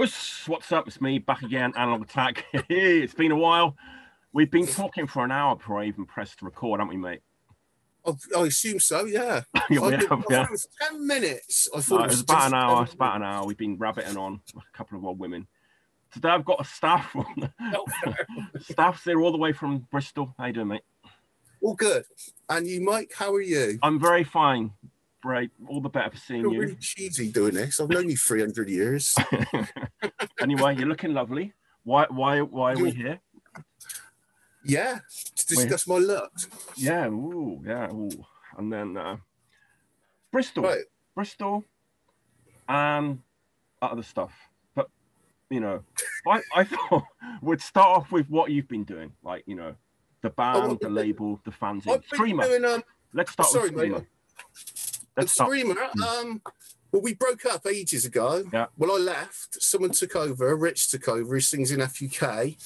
What's, what's up? It's me back again, Analog Attack. it's been a while. We've been talking for an hour before I even pressed record, haven't we, mate? I, I assume so. Yeah. We I, have, I yeah. it was ten minutes. I thought No, it it's was about an hour. It's about an hour. We've been rabbiting on a couple of old women. Today I've got a staff. Oh, Staff's there all the way from Bristol. How you doing, mate? All good. And you, Mike? How are you? I'm very fine. Great. All the better for seeing You're you. really cheesy doing this. I've known you 300 years. anyway, you're looking lovely. Why? Why? Why are we here? Yeah. To discuss my looks. Yeah. Ooh. Yeah. Ooh. And then uh, Bristol. Right. Bristol, and other stuff. But you know, I, I thought we'd start off with what you've been doing, like you know, the band, what the label, the fanzine, I've Screamer. doing um, Let's start sorry, with Screamer. mate. Start. screamer. Um, well, we broke up ages ago. Yeah. Well, I left. Someone took over. Rich took over. He sings in FUK. I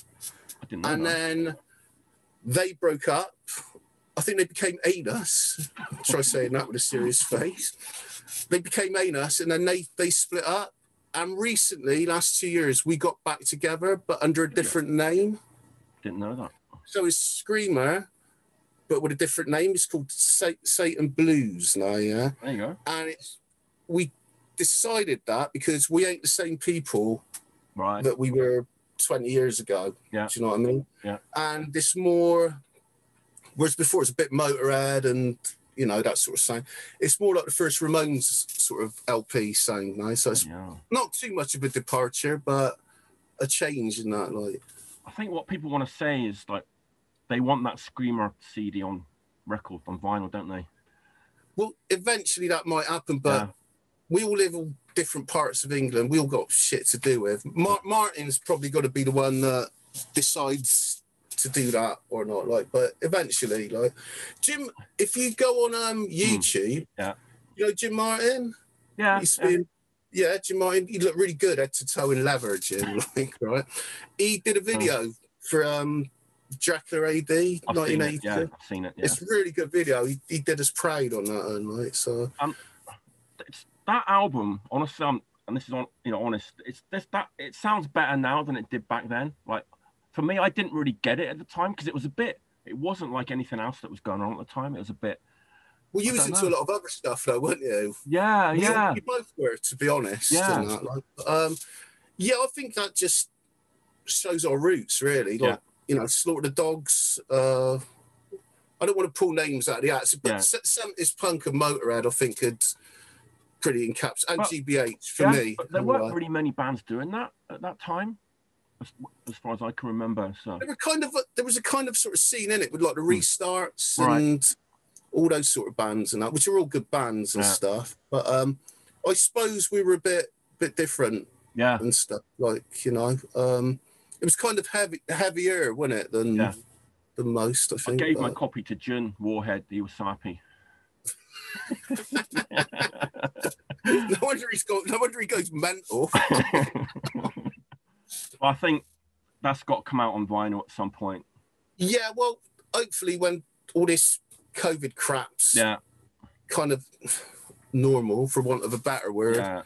didn't know and that. then they broke up. I think they became anus. Try saying that with a serious face. They became anus, and then they they split up. And recently, last two years, we got back together, but under a different name. Didn't know that. So it's Screamer, but with a different name. It's called Satan Blues now, yeah. There you go. And it's we decided that because we ain't the same people Right. that we were 20 years ago. Yeah. Do you know what I mean? Yeah. And this more, whereas before it's a bit Motorhead and, you know, that sort of sound. It's more like the first Ramones sort of LP sound now. So it's Yeah. not too much of a departure, but a change in that. Like, I think what people want to say is like they want that Screamer CD on record on vinyl, don't they? well, eventually that might happen, but Yeah. we all live all different parts of England. We all got shit to do with. Mar- Martin's probably got to be the one that decides to do that or not. Like, but eventually, like Jim, if you go on um YouTube, Hmm. Yeah. you know Jim Martin. Yeah. He's yeah. been, yeah, Jim Martin. He looked really good head to toe in leather, Jim. Like, right? He did a video for um Dracula AD, I've seen it. Yeah, I've seen it. Yeah. It's a really good video. He, he did us proud on that, and like so. it's that album honestly I'm, and this is on you know honest it's this that it sounds better now than it did back then like for me i didn't really get it at the time because it was a bit it wasn't like anything else that was going on at the time it was a bit Well, you was into a lot of other stuff, though, weren't you? yeah We- yeah we both were, to be honest. Yeah. that, like, um, yeah, I think that just shows our roots, really. Like, Yeah. You know, Slaughter the Dogs. Uh, I don't want to pull names out of the act, but Yeah. Seventies Punk and Motorhead, I think, had pretty encapsulated. And Well, GBH for yeah, me. but there weren't uh, really many bands doing that at that time as, as far as i can remember so there were kind of there was a kind of sort of scene in it with like the restarts Hmm. Right. and all those sort of bands and that, which are all good bands and Yeah. stuff. But um, I suppose we were a bit bit different yeah and stuff. Like you know, um, it was kind of heavy, heavier, wasn't it, than Yeah. than most? I think. i gave my copy to jun warhead he was so happy no wonder he's got. No wonder he goes mental. i think that's got to come out on vinyl at some point yeah, well, hopefully when all this COVID crap's yeah kind of normal, for want of a better word, yeah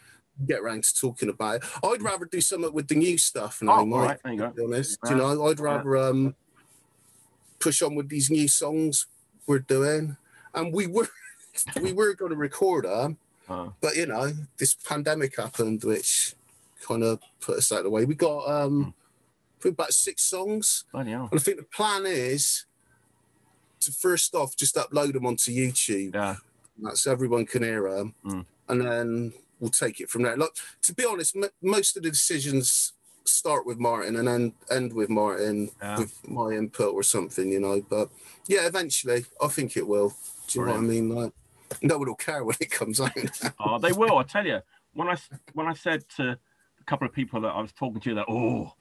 get around to talking about it. I'd rather do something with the new stuff now, oh Mike. right there you go To be honest, Yeah. you know, I'd rather um push on with these new songs we're doing, and we were we were going to record them, uh, but you know, this pandemic happened, which kind of put us out of the way. We got Hmm. um think about six songs, and I think the plan is to first off just upload them onto YouTube. yeah That's everyone can hear them, Mm. and then we'll take it from there. Look, to be honest, m- most of the decisions start with Martin and then end with Martin Yeah. with my input or something, you know. But yeah, eventually, I think it will. Do you know what I mean? Like, no one will care when it comes out. Oh, they will. I tell you. When I when I said to a couple of people that I was talking to that, oh,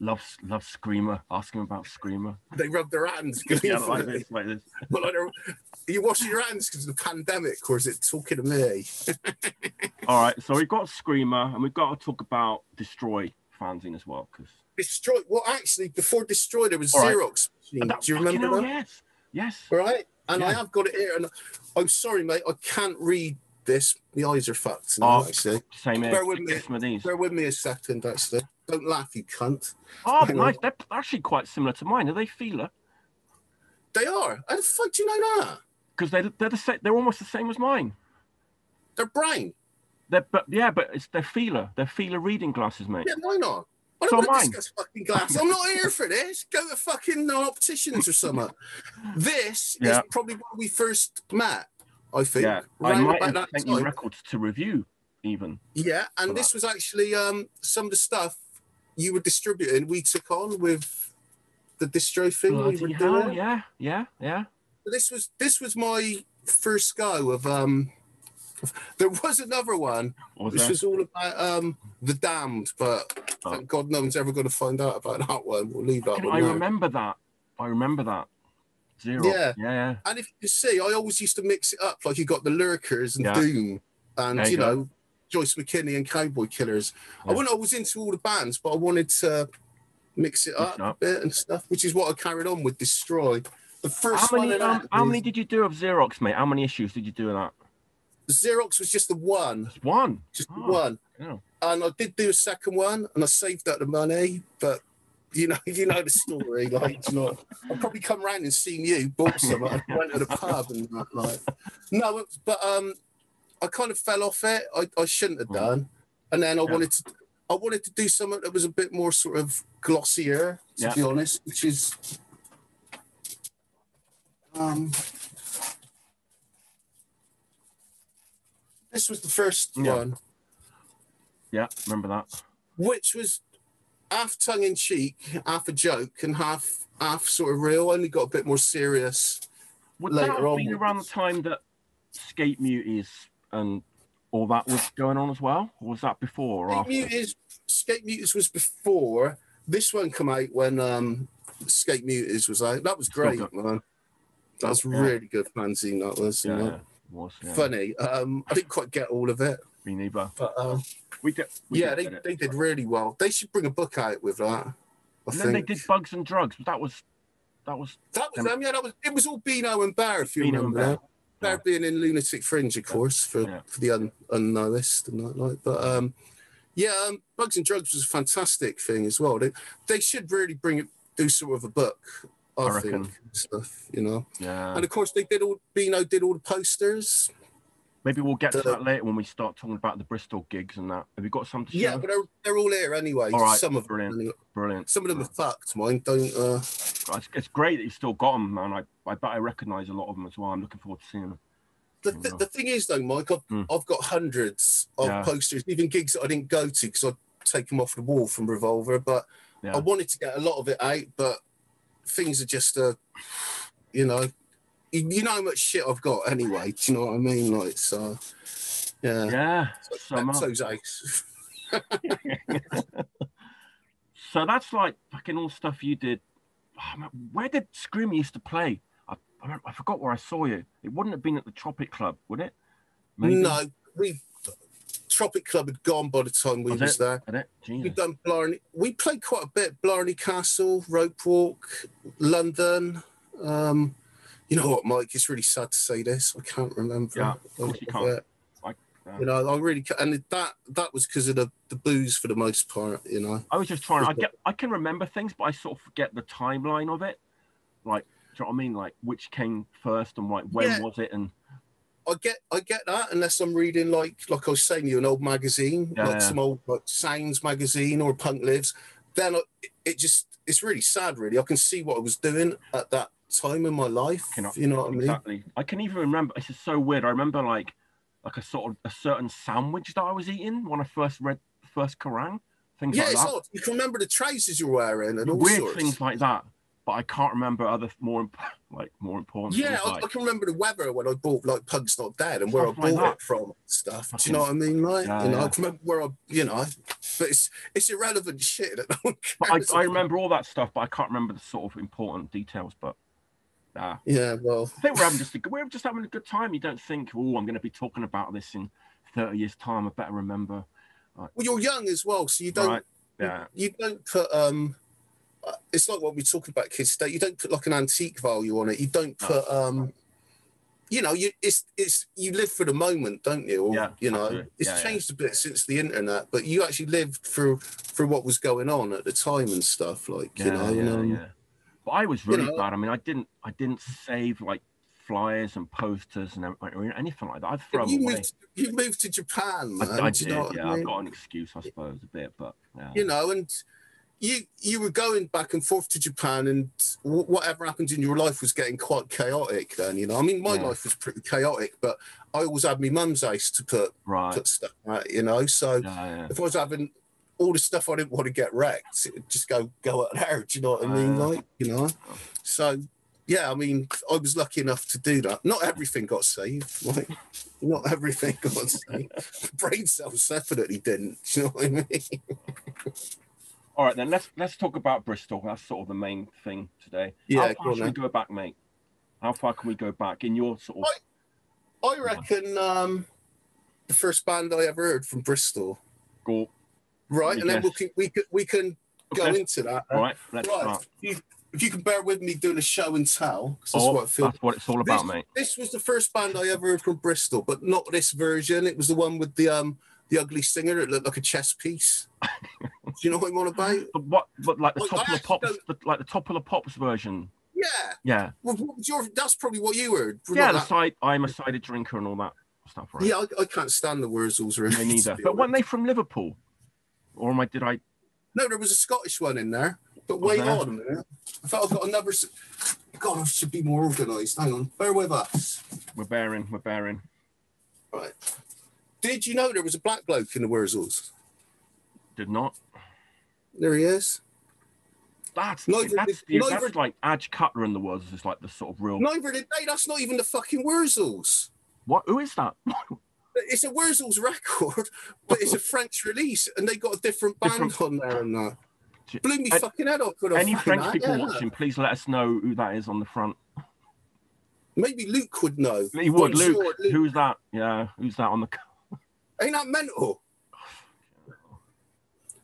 love love Screamer, asking about Screamer. they rub their hands. Yeah, like this, like this. But like they're- you washing your hands because of the pandemic, or is it talking to me? All right, so we've got Screamer, and we've got to talk about Destroy fanzine as well, because Destroy. Well, actually, before Destroy, there was All right. Xerox. machine. Do you remember that? Yes, yes. right? And I have got it here. And I'm sorry, mate, I can't read this. The eyes are fucked now, Oh, actually. Same here. Bear with me. Bear with me a second, actually. Don't laugh, you cunt. Oh, Hang on. nice. They're actually quite similar to mine. Are they feeler? They are. How the fuck do you know that? Because they they're the same. They're almost the same as mine. They're brain. They're but yeah, but it's they're feeler. They're feeler reading glasses, mate. Yeah, why not? I So don't want to discuss fucking glasses. I'm not here for this. Go to fucking uh, opticians or something. This Yeah. is probably when we first met, I think. Yeah, I might have sent you records to review, even. Yeah, and this was actually um, some of the stuff you were distributing. We took on with the distro thing we were hell, doing. yeah, yeah, yeah. This was this was my first go of. Um, there was another one was which that? was all about um, the damned, but Oh. thank God no one's ever going to find out about that one. We'll leave that Fucking- one. I there. remember that. I remember that. Zero. Yeah. yeah, yeah. And if you see, I always used to mix it up. Like you got the Lurkers and Yeah. Doom and, There you you, know, Joyce McKinney and Cowboy Killers. I Yeah. wasn't always into all the bands, but I wanted to mix it Mix up a bit and stuff, which is what I carried on with Destroy. The first How many, um, how many did you do of Xerox, mate? How many issues did you do of that? Xerox was just the one, Just one. just Oh. one. Yeah. And I did do a second one and I saved up the money, but you know, you know the story. Like, you know, I'll probably come round and seen you, bought some, and went to the pub and that. Like, no, but um, I kind of fell off it. I, I shouldn't have Mm. done, and then I Yeah. wanted to, I wanted to do something that was a bit more sort of glossier, to Yeah. be honest, which is um. This was the first Yeah. one Yeah, remember that. which was half tongue in cheek, half a joke, and half half sort of real. Only got a bit more serious. Would Later that have on. been around the time that Skate Muties and all that was going on as well? Or was that before or Skate after? Muties, Skate Muties was before. This one come out when um Skate Muties was out. That was great, man. That was Yeah. really good fanzine. That was, Yeah, know. yeah, it was. Yeah. funny. Um, I didn't quite get all of it, Me neither. but um, We did. We yeah, did they, they did really well. They should bring a book out with that. I And think then they did Bugs and Drugs, but that was that was that was them. them. Yeah, that was it. Was all Beano and Bear, if you Beano and remember Bear. that. Bear being in Lunatic Fringe, of course, for, Yeah. for the un, unnoticed and that like. But um, yeah, um, Bugs and Drugs was a fantastic thing as well. They they should really bring it, do sort of a book. I, I think reckon. stuff, you know. yeah. And of course, they did all. Beano did all the posters. Maybe we'll get to that later when we start talking about the Bristol gigs and that. Have you got some to Yeah, show? but they're, they're all here anyway. All right, some of brilliant. them. Anyway. Brilliant. Some of them are fucked. Mine don't. Uh, It's, it's great that you've still got them, man. I, I bet I recognise a lot of them as well. I'm looking forward to seeing them. the, Yeah. th- the thing is, though, Mike, I've, Mm. I've got hundreds of Yeah. posters, even gigs that I didn't go to because I'd take them off the wall from Revolver. But Yeah. I wanted to get a lot of it out, but things are just, uh, you know, you, know how much shit I've got anyway. Do you know what I mean? Like, so, yeah. Yeah. So, So much. so's Ace. So that's like fucking all stuff you did. Oh, man, where did Scream used to play? I, I, I forgot where I saw you. It wouldn't have been at the Tropic Club, would it? No, we Tropic Club had gone by the time we Was was, there. We've done Blarney. We played quite a bit. Blarney Castle, Rope Walk, London. Um, you know what, Mike? It's really sad to say this. I can't remember. Yeah, of course you can't. it. I- You know, I really and that that was because of the, the booze for the most part. You know, I was just trying. I get. I can remember things, but I sort of forget the timeline of it. Like, do you know what I mean? Like, which came first and like when Yeah. was it? And I get I get that unless I'm reading like like I was saying you an old magazine, Yeah, like yeah. some old like Sounds magazine or Punk Lives. Then I, it just it's really sad. Really, I can see what I was doing at that time in my life. Can I- you know what I mean? exactly. I can even remember. It's just so weird. I remember like, like a sort of a certain sandwich that I was eating when I first read the first Kerrang. Things Yeah, like it's that. odd. You can remember the trousers you're wearing and all Weird sorts. things like that. But I can't remember other more imp- like more important. yeah, things I, like, I can remember the weather when I bought like Punks Not Dead and where I Stuff like bought it from and stuff. Do you know what I mean? Like, Yeah, you know, yeah. I can remember where I, you know, but it's it's irrelevant shit that no But I, I remember all that stuff, but I can't remember the sort of important details. But uh, Yeah, well, I think we're having just a, we're just having a good time. You don't think, oh, I'm going to be talking about this in 30 years' time. I better remember. well, you're young as well, so you don't Right? Yeah. you don't put um uh, it's like what we talk about kids today you don't put like an antique value on it you don't No. put um you know, you it's it's you live for the moment, don't you? Or, Yeah, you know, absolutely. it's Yeah, yeah. changed a bit since the internet, but you actually lived through for what was going on at the time and stuff. Like Yeah, you know, yeah, um, yeah. But I was really know- bad. I mean, I didn't, I didn't save like flyers and posters and anything like that. I've thrown you away. moved you moved to Japan, I, man. I did, you know yeah. I I've mean? got an excuse, I suppose, a bit, but yeah. you know, and you you were going back and forth to Japan, and wh- whatever happened in your life was getting quite chaotic. Then, you know, I mean, my Yeah. life was pretty chaotic, but I always had my mum's house to put right. put stuff out, you know. So Yeah, yeah. if I was having all the stuff I didn't want to get wrecked, just go go out there. Do you know what I mean? Ah. Like, you know. So yeah, I mean, I was lucky enough to do that. Not everything got saved. Like, not everything got saved. Brain cells definitely didn't. Do you know what I mean? All right, then let's let's talk about Bristol. That's sort of the main thing today. Yeah, How far should we go back, mate? How far can we go back in your sort of? I reckon um, the first band I ever heard from Bristol. Go, Right, and then we guess. can we can we can go Okay. into that. all right, let's Right, start. if you, if you can bear with me doing a show and tell, that's Oh, what I feel. that's what it's all about, mate. This was the first band I ever heard from Bristol, but not this version. It was the one with the um the ugly singer. It looked like a chess piece. Do you know what I'm on about? But what? But like the Well, top I of the pops, the, like the top of the pops version. Yeah. Yeah, Well, your, that's probably what you heard. yeah. The side, I'm a cider drinker and all that stuff, right? yeah, I, I can't stand the Wurzels really. Me neither. But weren't they from Liverpool? Or am I? Did I? No, there was a Scottish one in there. But Was wait on a minute. I thought I've got another. God, I should be more organised. Hang on. Bear with us. We're bearing. We're bearing. Right. Did you know there was a black bloke in the Wurzels? Did not. There he is. That's Neither that's, did- the, neither- that's like Adge Cutler in the Wurzels is like the sort of real. Neither did they. That's not even the fucking Wurzels. What? Who is that? It's a Wurzels record, but it's a French release, and they got a different band Different- on there and that. Blew me fucking head off. when Any French that, people yeah. watching, please let us know who that is on the front. Maybe Luke would know. He would, Bonjour, Luke. Who's that? Yeah, who's that on the? c- Ain't that mental?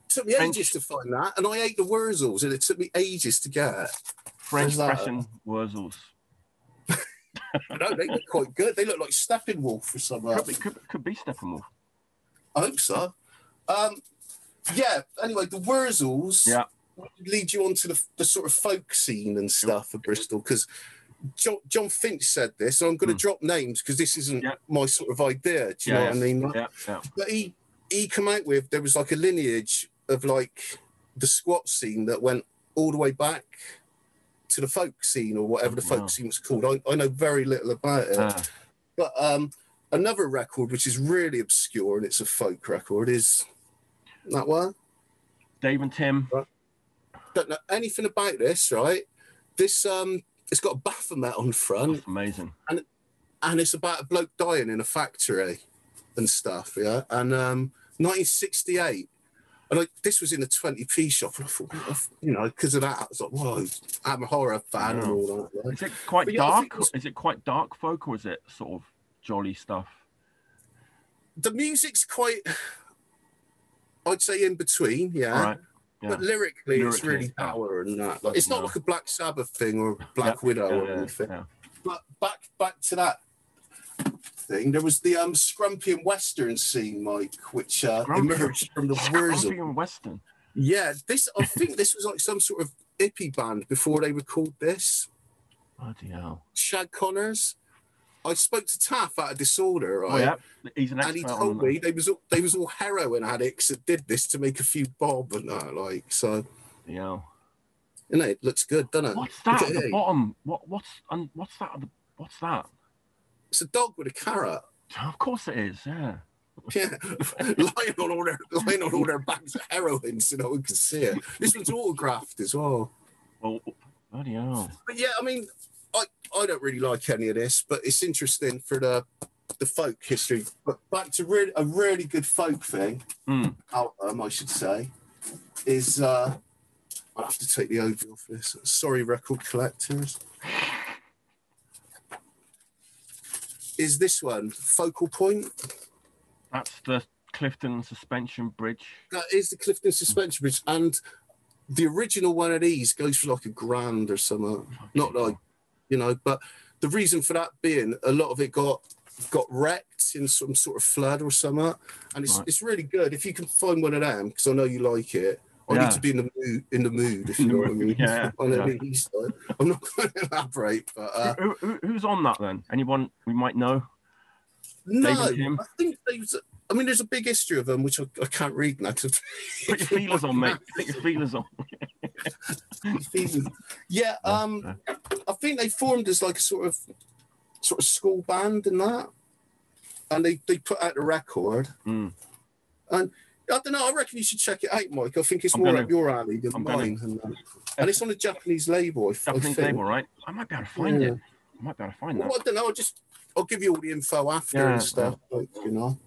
took me French- ages to find that, and I ate the Wurzels, and it took me ages to get. French Who's that? pressing Wurzels. I know they look quite good. They look like Steppenwolf or something. Could be, could, could be Steppenwolf. I hope so. Um, yeah. Anyway, the Wurzels Yeah. lead you on to the, the sort of folk scene and stuff of Bristol because John, John Finch said this. And I'm going to Hmm. drop names because this isn't Yeah. my sort of idea. Do you know Yeah, what I mean? Yeah, yeah. But he he come out with there was like a lineage of like the squat scene that went all the way back to the folk scene or whatever the folk Wow. scene was called. I, I know very little about it. Ah, But um, another record which is really obscure and it's a folk record is that one. Dave and Tim. Don't know anything about this, right? This um, it's got a Baphomet on front That's amazing. And and it's about a bloke dying in a factory and stuff. Yeah, and um, 1968. And like this was in a 20p shop, and I thought, what the f- you know, because of that, I was like, whoa, I'm a horror fan and all that. Right? Is it quite But yeah, I dark? think it's- Is it quite dark folk or is it sort of jolly stuff? The music's quite, I'd say, in between. Yeah. All right. Yeah. But lyrically, it's really power and that. Like, it's not Yeah. like a Black Sabbath thing or Black Yeah, Widow yeah, or yeah, anything. yeah. But back back to that thing, there was the um Scrumpy and Western scene, Mike, which uh, emerged from the Wurzel. Scrumpy and Western. Yeah, this I think this was like some sort of hippie band before they were called this. Bloody hell. Shag Connors. I spoke to Taff out of Disorder, Oh, right? yeah. He's an and he told me they was all, they was all heroin addicts that did this to make a few bob and that, like so. Yeah. You know, it looks good, doesn't it? What's that at at the bottom? What? What's and what's that? What's that? It's a dog with a carrot. Of course it is. Yeah. Yeah, lying on all their lying on all their bags of heroin so no one can see it. This one's autographed as well. Well, bloody hell. But yeah, I mean, I I don't really like any of this, but it's interesting for the the folk history. But back to really a really good folk thing, Hmm. album I should say, is uh I'll have to take the overview off this. Sorry, record collectors. Is this one focal point? That's the Clifton suspension bridge. That is the Clifton suspension bridge, and the original one of these goes for like a grand or something. Not like, you know, but the reason for that being a lot of it got got wrecked in some sort of flood or something, and it's Right. it's really good if you can find one of them because I know you like it. I Yeah. need to be in the mood in the mood if you know what I mean. Yeah, know yeah. like. I'm not going to elaborate, but uh, who, who, who's on that then? Anyone we might know? no, I think there's. I mean, there's a big history of them which I, I can't read now. Put your feelers on, mate. Put your feelers on. yeah, um, I think they formed as like a sort of sort of school band and that, and they they put out a record. Mm. And I don't know. I reckon you should check it out, Mike. I think it's I'm more gonna. up your alley than I'm mine. And, uh, and it's on a Japanese label. Japanese label, right? I might be able to find Yeah. it. I might be able to find Well, that. I don't know. I'll just I'll give you all the info after Yeah, and stuff. Like, you know.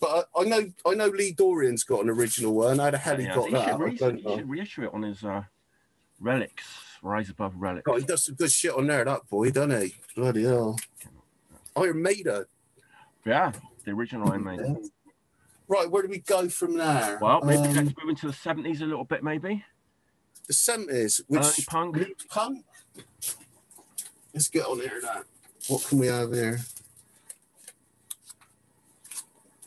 But I, I know I know Lee Dorrian's got an original one. How the hell he Yeah, got he, that? should I don't he know. should reissue it on his uh, relics, Rise Above Relics. God, he does some good shit on there, that boy, doesn't he? Bloody hell. Iron Maiden. Yeah, the original Iron Maiden. Right, where do we go from there? Well, maybe Um, let's move into the 70s a little bit, maybe. the seventies, which Early punk. Punk. Let's get on here now. What can we have here?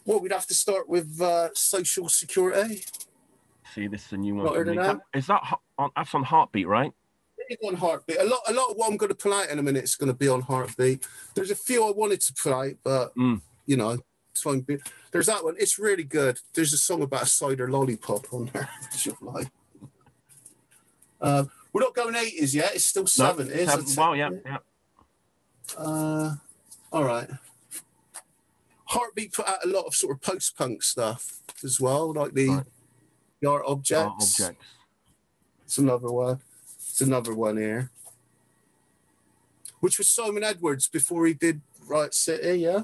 Well, we'd have to start with uh, social security. See, this is a new one. Heard that? Is that on, that's on Heartbeat, right? On heartbeat. A lot, a lot of what I'm going to play out in a minute is going to be on heartbeat. There's a few I wanted to play, out, but Mm. you know, time be- there's that one. It's really good. There's a song about a cider lollipop on there, like. Uh, we're not going 80s yet. It's still No, 70s. seven- Well, yeah, yeah. Uh, all right. Heartbeat put out a lot of sort of post-punk stuff as well, like the, Right. the art Art objects. objects. It's another one. It's another one here. Which was Simon Edwards before he did Riot City, yeah.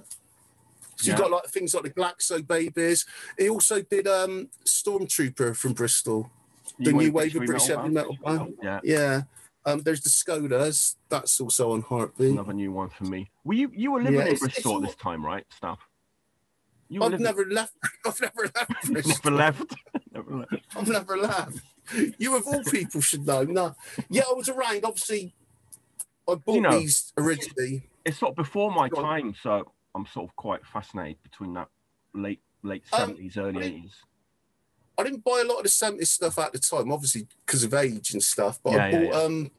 So Yeah. you got like things like the Glaxo Babies. He also did um Stormtrooper from Bristol, the new wave of British heavy metal band. Yeah, Yeah. Um, there's the Skodas. That's also on Heartbeat. another new one for me. Were you you were living Yeah, in it's- it's Bristol at this time, right? Stuff. You I've living- never left. I've never left. never left. Never left. I've never left. You of all people should know. No. Yeah, I was around. Obviously, I bought You know- these originally. It's sort of before my time, so I'm sort of quite fascinated between that late late Um, seventies, early eighties. I didn't buy a lot of the 70s stuff at the time, obviously because of age and stuff. But I bought, yeah, yeah. um,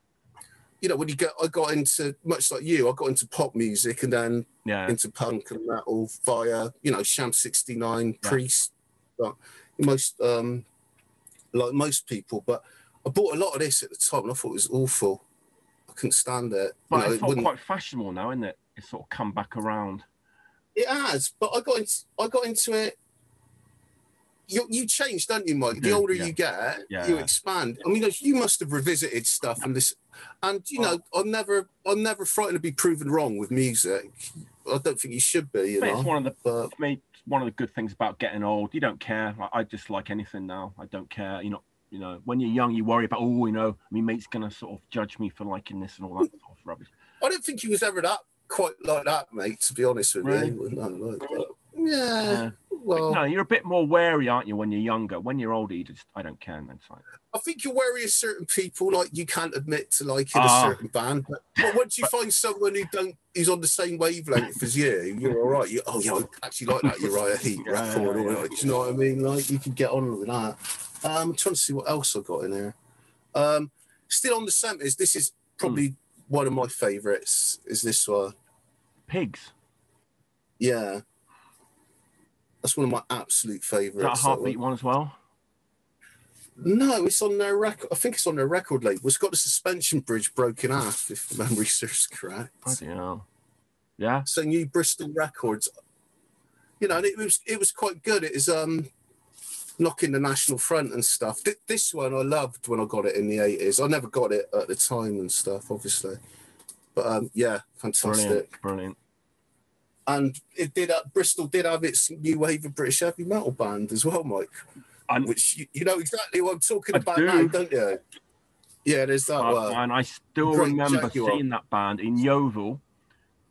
you know, when you get, I got into much like you, I got into pop music and then Yeah, into punk and metal via, you know, Sham 69, Yeah. Priest, like most, um, like most people. But I bought a lot of this at the time and I thought it was awful. I couldn't stand it. but you know, it's it quite fashionable now, isn't it? It's sort of come back around. It has, but I got into, I got into it. You, you change, don't you, Mike? The older yeah. you get, Yeah, you expand. I mean, you must have revisited stuff and this, and you know, I'm never, I'm never frightened to be proven wrong with music. I don't think you should be, you But it's know. one of the But for me, it's one of the good things about getting old. You don't care. Like, I just like anything now. I don't care. You know, you know, when you're young, you worry about oh, you know, my mate's gonna sort of judge me for liking this and all that sort of rubbish. I don't think he was ever that quite like that, mate. To be honest with Really? you, No, like that. yeah. Yeah. Well, no, you're a bit more wary, aren't you, when you're younger? When you're older, you just I don't care. And then it's like, I think you're wary of certain people, like you can't admit to liking Ah. a certain band. But, but once you find someone who don't, who's on the same wavelength as you, you're all right. You, oh, yeah, I actually like that Uriah Heep Yeah, record. yeah, yeah, like, do you know what I mean? Like you can get on with that. Um, I'm trying to see what else I got in there. Um, still on the centers. This is probably Hmm. one of my favourites. Is this one? Pigs. Yeah. That's one of my absolute Is that a favourites. that one. heartbeat one as well? No, it's on their record. I think it's on their record label. It's got the suspension bridge broken off, if memory serves correct. Bloody hell. Yeah. So new Bristol Records. You know, and it was it was quite good. It is um knocking the national front and stuff. Th- this one I loved when I got it in the eighties. I never got it at the time and stuff, obviously. But um, yeah, fantastic. Brilliant. Brilliant. And it did. Uh, Bristol did have its new wave of British heavy metal band as well, Mike. And- which you, you know exactly what I'm talking I about do. now, don't you? Yeah, there's that Uh, one. and I still Great remember Jaguar. seeing that band in Yeovil,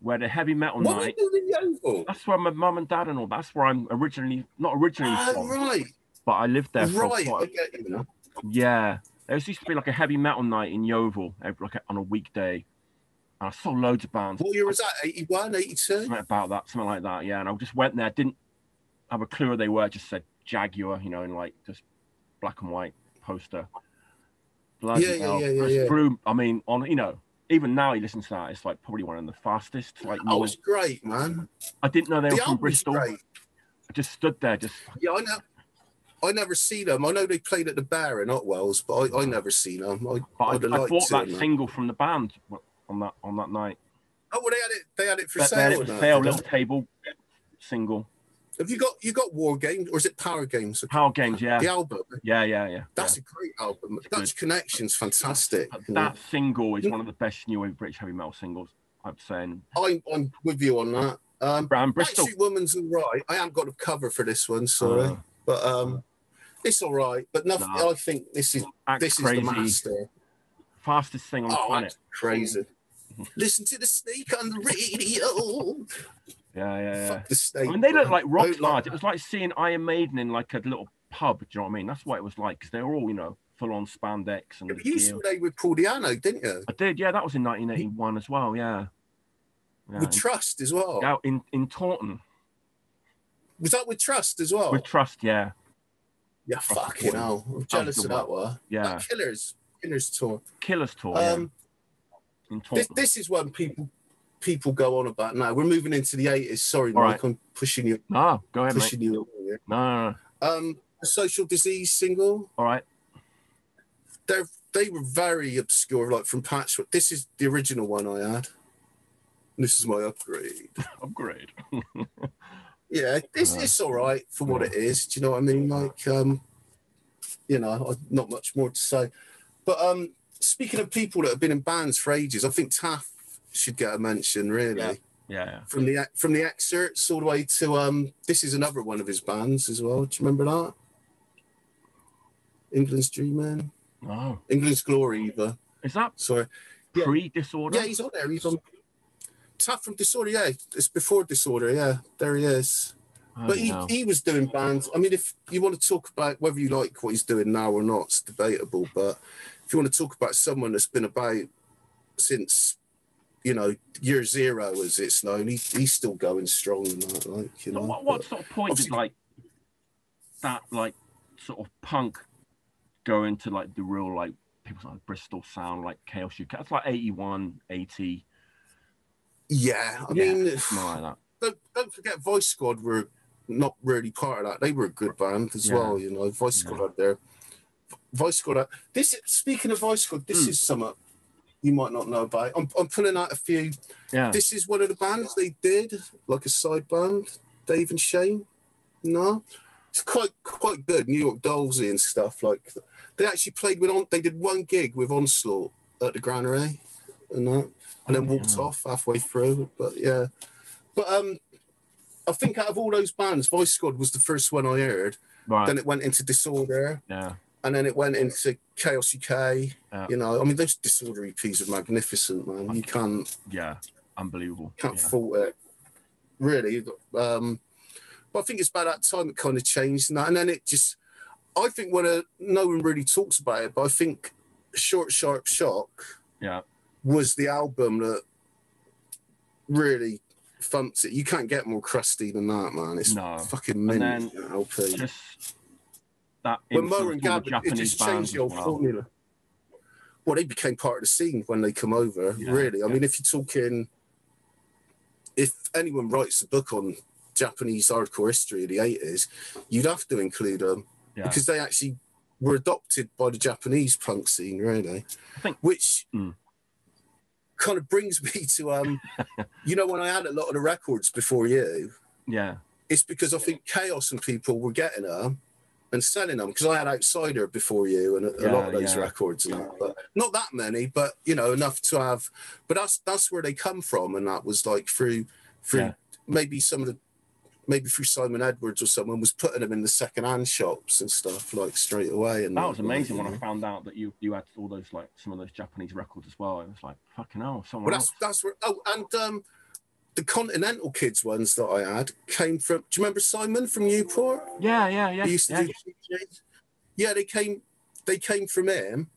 where the heavy metal What night. you doing in Yeovil? That's where my mum and dad and all. That's where I'm originally not originally Ah, from, right, but I lived there for right. I quite. get you. Yeah, there used to be like a heavy metal night in Yeovil, like on a weekday, And I saw loads of bands. What year was that? 81, 82? Something about that, something like that. Yeah, and I just went there, didn't have a clue who they were. Just said Jaguar, you know, in like just black and white poster. Bloody Yeah, yeah, yeah, yeah, yeah. Blew, I mean, on you know, even now you listen to that, it's like probably one of the fastest. Like, Oh, it's great, man. I didn't know they were from Bristol. great. I just stood there, just Yeah, I know. I never seen them. I know they played at the Bear in Otwells, but I, I never seen them. I, But I, I bought that single from the band on that on that night. Oh, well, they had it. They had it for That- sale. it was and that, sale, little table single. Have you got you got War Games or is it Power Games? Power Games, yeah, The album. yeah, yeah, yeah. That's a great album. Dutch Connection's fantastic. yeah. That single is one of the best new wave British heavy metal singles. I'm saying. I'm, I'm with you on that. Um, Brown Bristol. Woman's all right. I haven't got a cover for this one, sorry, Uh, but um, it's all right. But nothing. No. I think this is this crazy, is the master. fastest thing on the Oh, planet. crazy. Listen to the snake on the radio. Yeah, yeah, yeah. Fuck the snake. I mean, they look like rock stars. It was like seeing Iron Maiden in like a little pub. Do you know what I mean? That's what it was like because they were all, you know, full on spandex and. Yeah, You saw they with Paul Di'Anno, didn't you? I did, yeah. That was in 1981 as well. Yeah. Yeah, With Trust as well. out in in Taunton Was that with Trust as well? with Trust. Yeah, yeah, fucking hell. I'm jealous of that one. yeah. That Killers, Killers tour. Killers tour. Um, this, this is one people people go on about now. We're moving into the 80s. Sorry, All Mike, I'm pushing you. no, go ahead, mate. pushing you. away. No, no, no. Um, social disease single. All right. They're they were very obscure, like from Patchwork. This is the original one I had. This is my upgrade. Upgrade. Yeah, it's, Uh, it's all right for what it is. Do you know what I mean? Like, um, you know, not much more to say. But um, speaking of people that have been in bands for ages, I think Taff should get a mention, really. Yeah. Yeah, yeah. From the from the X-Certs all the way to um, this is another one of his bands as well. Do you remember that? England's Dreaming, Oh, England's Glory, either. is that Sorry. Yeah. pre-disorder? Yeah, he's on there. He's on. Taff from Disorder, yeah, it's before Disorder, yeah. There he is. Oh, But he, no. he was doing bands. I mean, if you want to talk about whether you like what he's doing now or not, it's debatable. But if you want to talk about someone that's been about since, you know, year zero, as it's known, he, he's still going strong and that, like, you know. what, what sort of point did obviously- like that like sort of punk go into like the real like people like Bristol sound like Chaos UK? That's like 81, 80. yeah, I yeah, mean, like that. don't, don't forget Vice Squad were not really part of that. They were a good band as Yeah. well, you know. Vice Squad out there. Vice Squad. This speaking of Vice Squad, this Hmm. is something you might not know about. I'm, I'm pulling out a few. Yeah. This is one of the bands they did, like a side band. Dave and Shane. No, it's quite quite good. New York Dolzy and stuff like. They actually played with on. They did one gig with Onslaught at the Granary, and that, and then walked yeah. off halfway through. But yeah, but um, I think out of all those bands, Vice Squad was the first one I heard. Right. Then it went into Disorder, yeah. And then it went into Chaos UK. Yeah. You know, I mean, those Disorder EPs are magnificent, man. You can't Yeah. Unbelievable. can't Yeah. fault it. Really. Um, but I think it's about that time it kind of changed and that. And then it just, I think when a, no one really talks about it, but I think Short Sharp Shock Yeah. was the album that really thumps it. You can't get more crusty than that, man. It's No. fucking mint. LP. Just that When Mo and Gab, the it just changed the old well. formula. Well, they became part of the scene when they come over, Yeah, really. I mean, if you're talking, if anyone writes a book on Japanese hardcore history of the 80s, you'd have to include them Yeah. because they actually were adopted by the Japanese punk scene, really. Think- Which Hmm. kind of brings me to, um, you know, when I had a lot of the records before you, Yeah. it's because I think Chaos and people were getting them and selling them because I had Outsider before you and a, a lot of those yeah. records and that, but not that many, but you know enough to have. But that's that's where they come from, and that was like through through Yeah. maybe some of the maybe through Simon Edwards or someone was putting them in the second hand shops and stuff like straight away. And That was amazing like, when I found out that you you had all those like some of those Japanese records as well. I was like, fucking hell, someone Well, else. that's that's where. Oh, and um, the Continental Kids ones that I had came from. Do you remember Simon from Newport? Yeah, yeah, yeah. He used to yeah. do DJs. Yeah, they came they came from him,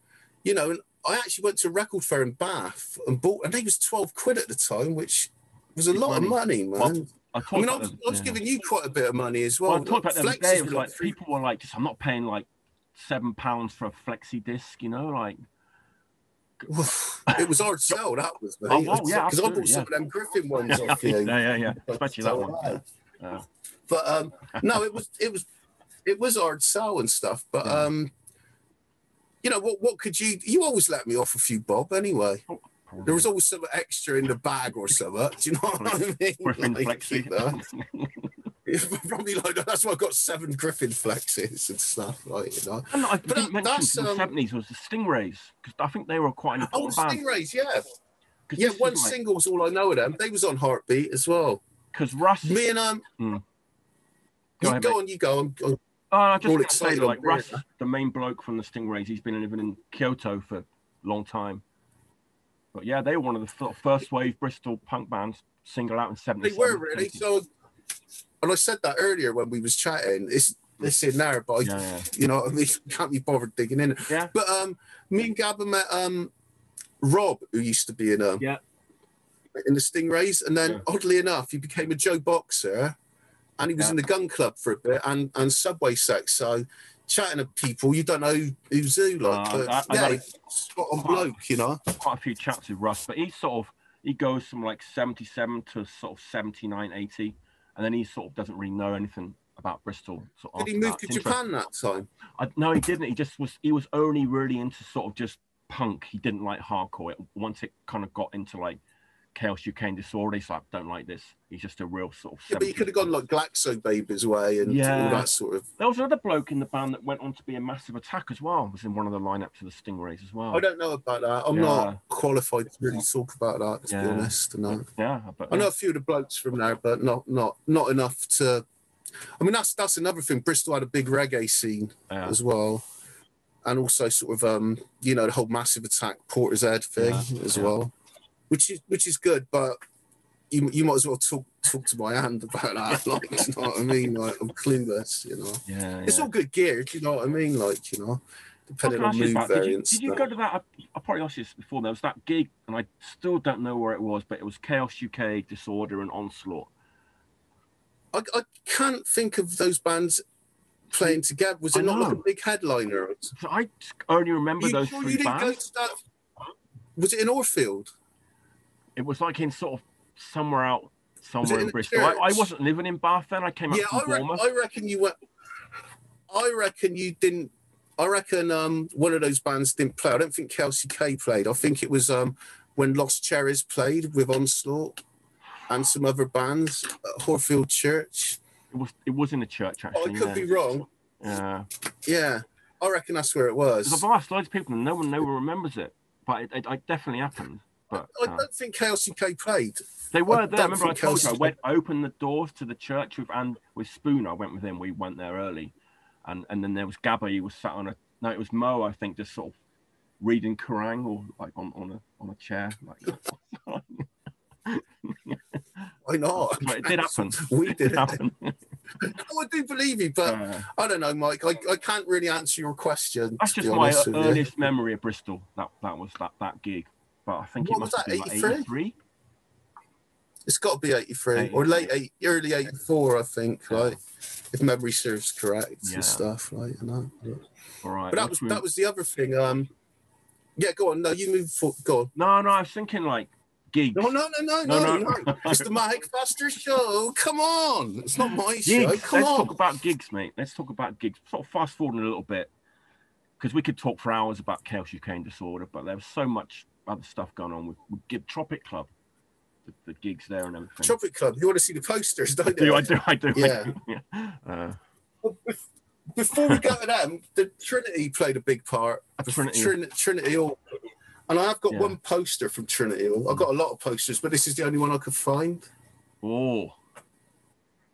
you know, and I actually went to a record fair in Bath and bought, and they was twelve quid at the time, which was a It's lot money. of money, man. Well, I, I mean, I was, the- I was yeah. giving you quite a bit of money as well. Well, I talked about the other day. It was like like people were like, just I'm not paying like seven pounds for a flexi disc, you know, like it was hard sell. That was mate. Oh, well, yeah, because I bought some of them Griffin ones off you. yeah, yeah, yeah, But especially that one. Yeah. Yeah. But um, no, it was it was it was hard sell and stuff. But Yeah. um, you know what? What could you? You always let me off a few bob anyway. There was always some extra in the bag or something. Do you know what I mean? Like, flexi. you know, it's probably like that's why I've got seven Griffin flexes and stuff. Like you know. And I But didn't that- mention the um, seventies was the Stingrays because I think they were quite an Oh, important band. Stingrays, yeah, yeah. One like- single's all I know of them. They was on Heartbeat as well. because Russ. Me and um, you Go ahead, go on, you go. I'm, I'm, Oh, I just all want say excited like Russ, the main bloke from the Stingrays, he's been living in Kyoto for a long time. But yeah, they were one of the first wave Bristol punk bands, single out in 70s. they '77. were really so. And I said that earlier when we was chatting. It's it's in there, but I, Yeah, yeah. you know, I mean, can't be bothered digging in. Yeah. But um, me and Gabba met um, Rob, who used to be in um, Yeah. in the Stingrays, and then Yeah. oddly enough, he became a Joe Boxer, and he was in the Gun Club for a bit, and and Subway Sect. So chatting to people, you don't know who's who, like, Uh, but, I- I yeah, spot on bloke, you know. quite a few chats with Russ, but he sort of he goes from like 77 to sort of 79, 80, and then he sort of doesn't really know anything about Bristol. Sort of Did he move that. to It's. Japan that time? I, no, he didn't. He just was. He was only really into sort of just punk. He didn't like hardcore. It, once it kind of got into like chaos, UK and disorder, he's like, don't like this. He's just a real sort of. Yeah, but he 70s could have gone like Glaxo Baby's way and Yeah. all that sort of. There was another bloke in the band that went on to be a massive attack as well. Was in one of the lineups of the Stingrays as well. I don't know about that. I'm Yeah. not qualified to really talk about that, to Yeah. be honest. No. Yeah, but I know a few of the blokes from there, but not not not enough to. I mean, that's that's another thing. Bristol had a big reggae scene as well, and also sort of um, you know, the whole massive attack Portishead thing Yeah, as yeah. well, which is which is good, but. You, you might as well talk talk to my hand about that. Like, you know what I mean? Like, I'm clueless. You know, yeah, it's all good gear. Do you know what I mean? Like, you know, depending on ask you mood about- did you, did you go to that? I, I probably asked you this before. There was that gig, and I still don't know where it was, but it was Chaos UK, Disorder, and Onslaught. I, I can't think of those bands playing together. Was it not like a big headliner? So I only remember You those sure three you didn't go bands. to that? Was it in Horfield? It was like in sort of somewhere out, somewhere in in Bristol. I, I wasn't living in Bath then. I came Yeah, up I, from reckon, Bournemouth. I reckon you went. I reckon you didn't. I reckon um, one of those bands didn't play. I don't think Chaos UK played. I think it was um, when Lost Cherries played with Onslaught and some other bands at Horfield Church. It was it was in the church actually. I could yeah. be wrong. Yeah. Yeah, I reckon that's where it was. I've asked loads of people and no one no one remembers it. But it, it, it definitely happened. But I uh, don't think KLCK played. they were I there. I remember I told you I went I opened the doors to the church with and with Spoon. I went with him. We went there early, and and then there was Gabba. He was sat on a no. It was Mo. I think just sort of reading Quran or like on on a on a chair. Like Why not? but it did happen. We did it. happen. Oh, I do believe you, but Uh, I don't know, Mike. I, I can't really answer your question. that's just my earliest memory of Bristol. That that was that that gig. But I think What it was that, have been 83? like 83. It's got to be 83 or late, eight, early 84, I think, Yeah. like, if memory serves correct Yeah. and stuff, like, you know. All right. But that was move- that was the other thing. Um, yeah, go on. No, you move for Go on. No, no, I was thinking like gigs. No, no, no, no, No, no, no. It's the Mike Faster show. Come on. It's not my show. Gigs. Come Let's on. talk about gigs, mate. Let's talk about gigs. Sort of fast forwarding a little bit because we could talk for hours about Chaos UK Disorder, but there was so much other stuff going on with, with Gib Tropic Club, the, the gigs there and everything. Tropic Club. You want to see the posters, don't do you? I do I do I Yeah. do, yeah. Uh, Well, Before we go to them, the Trinity played a big part. A Trinity. Trin- Trinity Hall. And I have got Yeah. one poster from Trinity Hall. I've got a lot of posters, but this is the only one I could find. oh,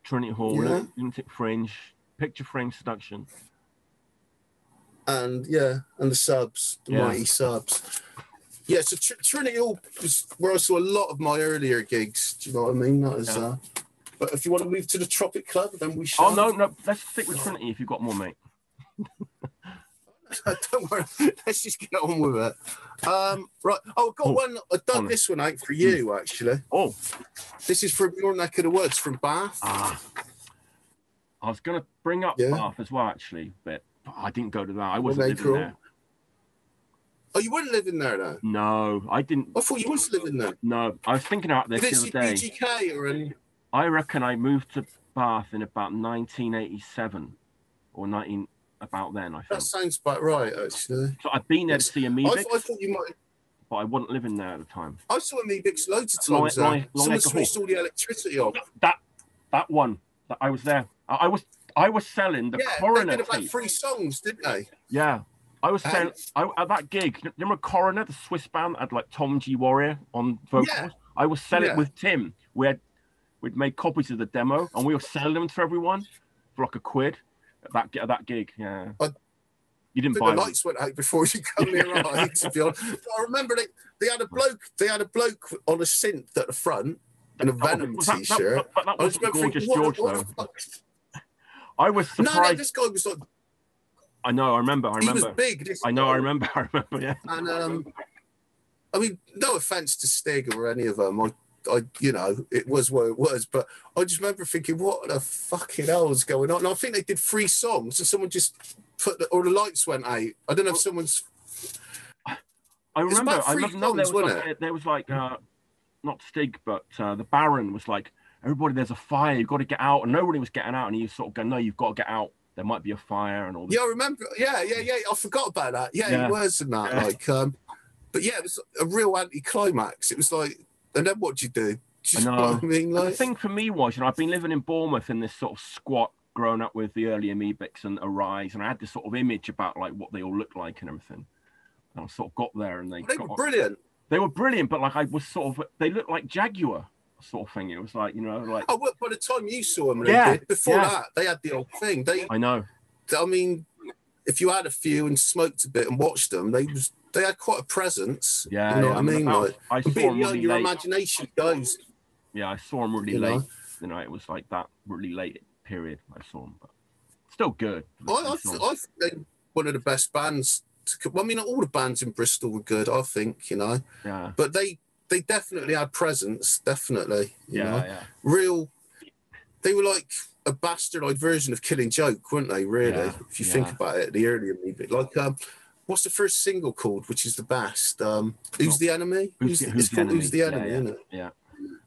Trinity Hall, Yeah. Lunatic Fringe, Picture Frame Seduction. And yeah, and the subs, the Yeah. mighty subs. Yeah, so Tr- Trinity Hall was where I saw a lot of my earlier gigs. Do you know what I mean? That is, Yeah. uh, but if you want to move to the Tropic Club, then we should. Oh no, no, let's stick with Trinity if you've got more, mate. don't worry. Let's just get on with it. Um, right. Oh, I've got Oh, one. I've done on. Hmm. this one out for you, actually. Oh, This is from your neck of the woods, from Bath. ah. I was gonna bring up Yeah. Bath as well, actually, but I didn't go to that. I wasn't living cool? there. Oh, you weren't living there, though? No, I didn't. I thought you was living there. No, I was thinking about this Did the other day. BGK or any? I reckon I moved to Bath in about 1987 or 19 about then. I think That sounds about right, actually. So I'd been there to see I, th- I thought you might. but I wasn't living there at the time. I saw Amebix loads of times. long- long Someone switched all the electricity off. That that one, that I was there. I, I was I was selling the Yeah, they Coroner did about three songs, didn't they? Yeah, I was uh, Hey. selling I, at that gig. you Remember Coroner, the Swiss band that had like Tom G Warrior on vocals. Yeah. I was selling Yeah. with Tim. We had we'd made copies of the demo and we were selling them to everyone for like a quid at that at that gig. Yeah. I- you didn't buy the them. lights went out before you come near right, to be honest. But I remember they, they had a bloke they had a bloke on a synth at the front in a Venom was that- that- t-shirt. but that I was gorgeous thinking, George what though. fuck? I was No, no, this guy was like I know. I remember. I remember. he was big. I know. I remember. I remember. Yeah. And um, I mean, no offense to Stig or any of them. I, I, you know, it was what it was. But I just remember thinking, what the fucking hell is going on? And I think they did three songs, and someone just put the, or the lights went out. I don't know if someone's. I remember. I remember. No, there was like, there was like uh, not Stig, but uh, the Baron was like, everybody, there's a fire. You've got to get out, and nobody was getting out, and he was sort of going, no, you've got to get out. There might be a fire and all. This. Yeah, I remember. Yeah, yeah, yeah. I forgot about that. Yeah, Yeah. it was and that. Yeah. Like, um, but yeah, it was a real anti-climax. It was like, and then what do you do? Do you I know know. I mean? the thing for me was, you know, I've been living in Bournemouth in this sort of squat, growing up with the early Amebix and Arise, and I had this sort of image about like what they all looked like and everything. And I sort of got there, and they they got, were brilliant. they were brilliant, but like I was sort of, they looked like Jaguar sort of thing. It was like, you know, like Oh, well, by the time you saw them, Yeah. Before yeah. that, they had the old thing. They I know. I mean, if you had a few and smoked a bit and watched them, they was they had quite a presence. Yeah, you know yeah, what I mean. Like, I saw being them young, really your late. imagination goes. Yeah, I saw them really You late. know, You know, it was like that really late period. I saw them, but still good. I, I, th- I think they're one of the best bands. To, well, I mean, all the bands in Bristol were good. I think you know, yeah, but they they definitely had presence. Definitely, you yeah, know, yeah. real. They were like a bastardized version of Killing Joke, weren't they? Really, Yeah, if you think about it, the earlier movie, like um. What's the first single called, which is the best? Um, who's the enemy? Who's the- the, Who's it's the called Enemy? Who's the Yeah, enemy? yeah. Isn't it? Yeah.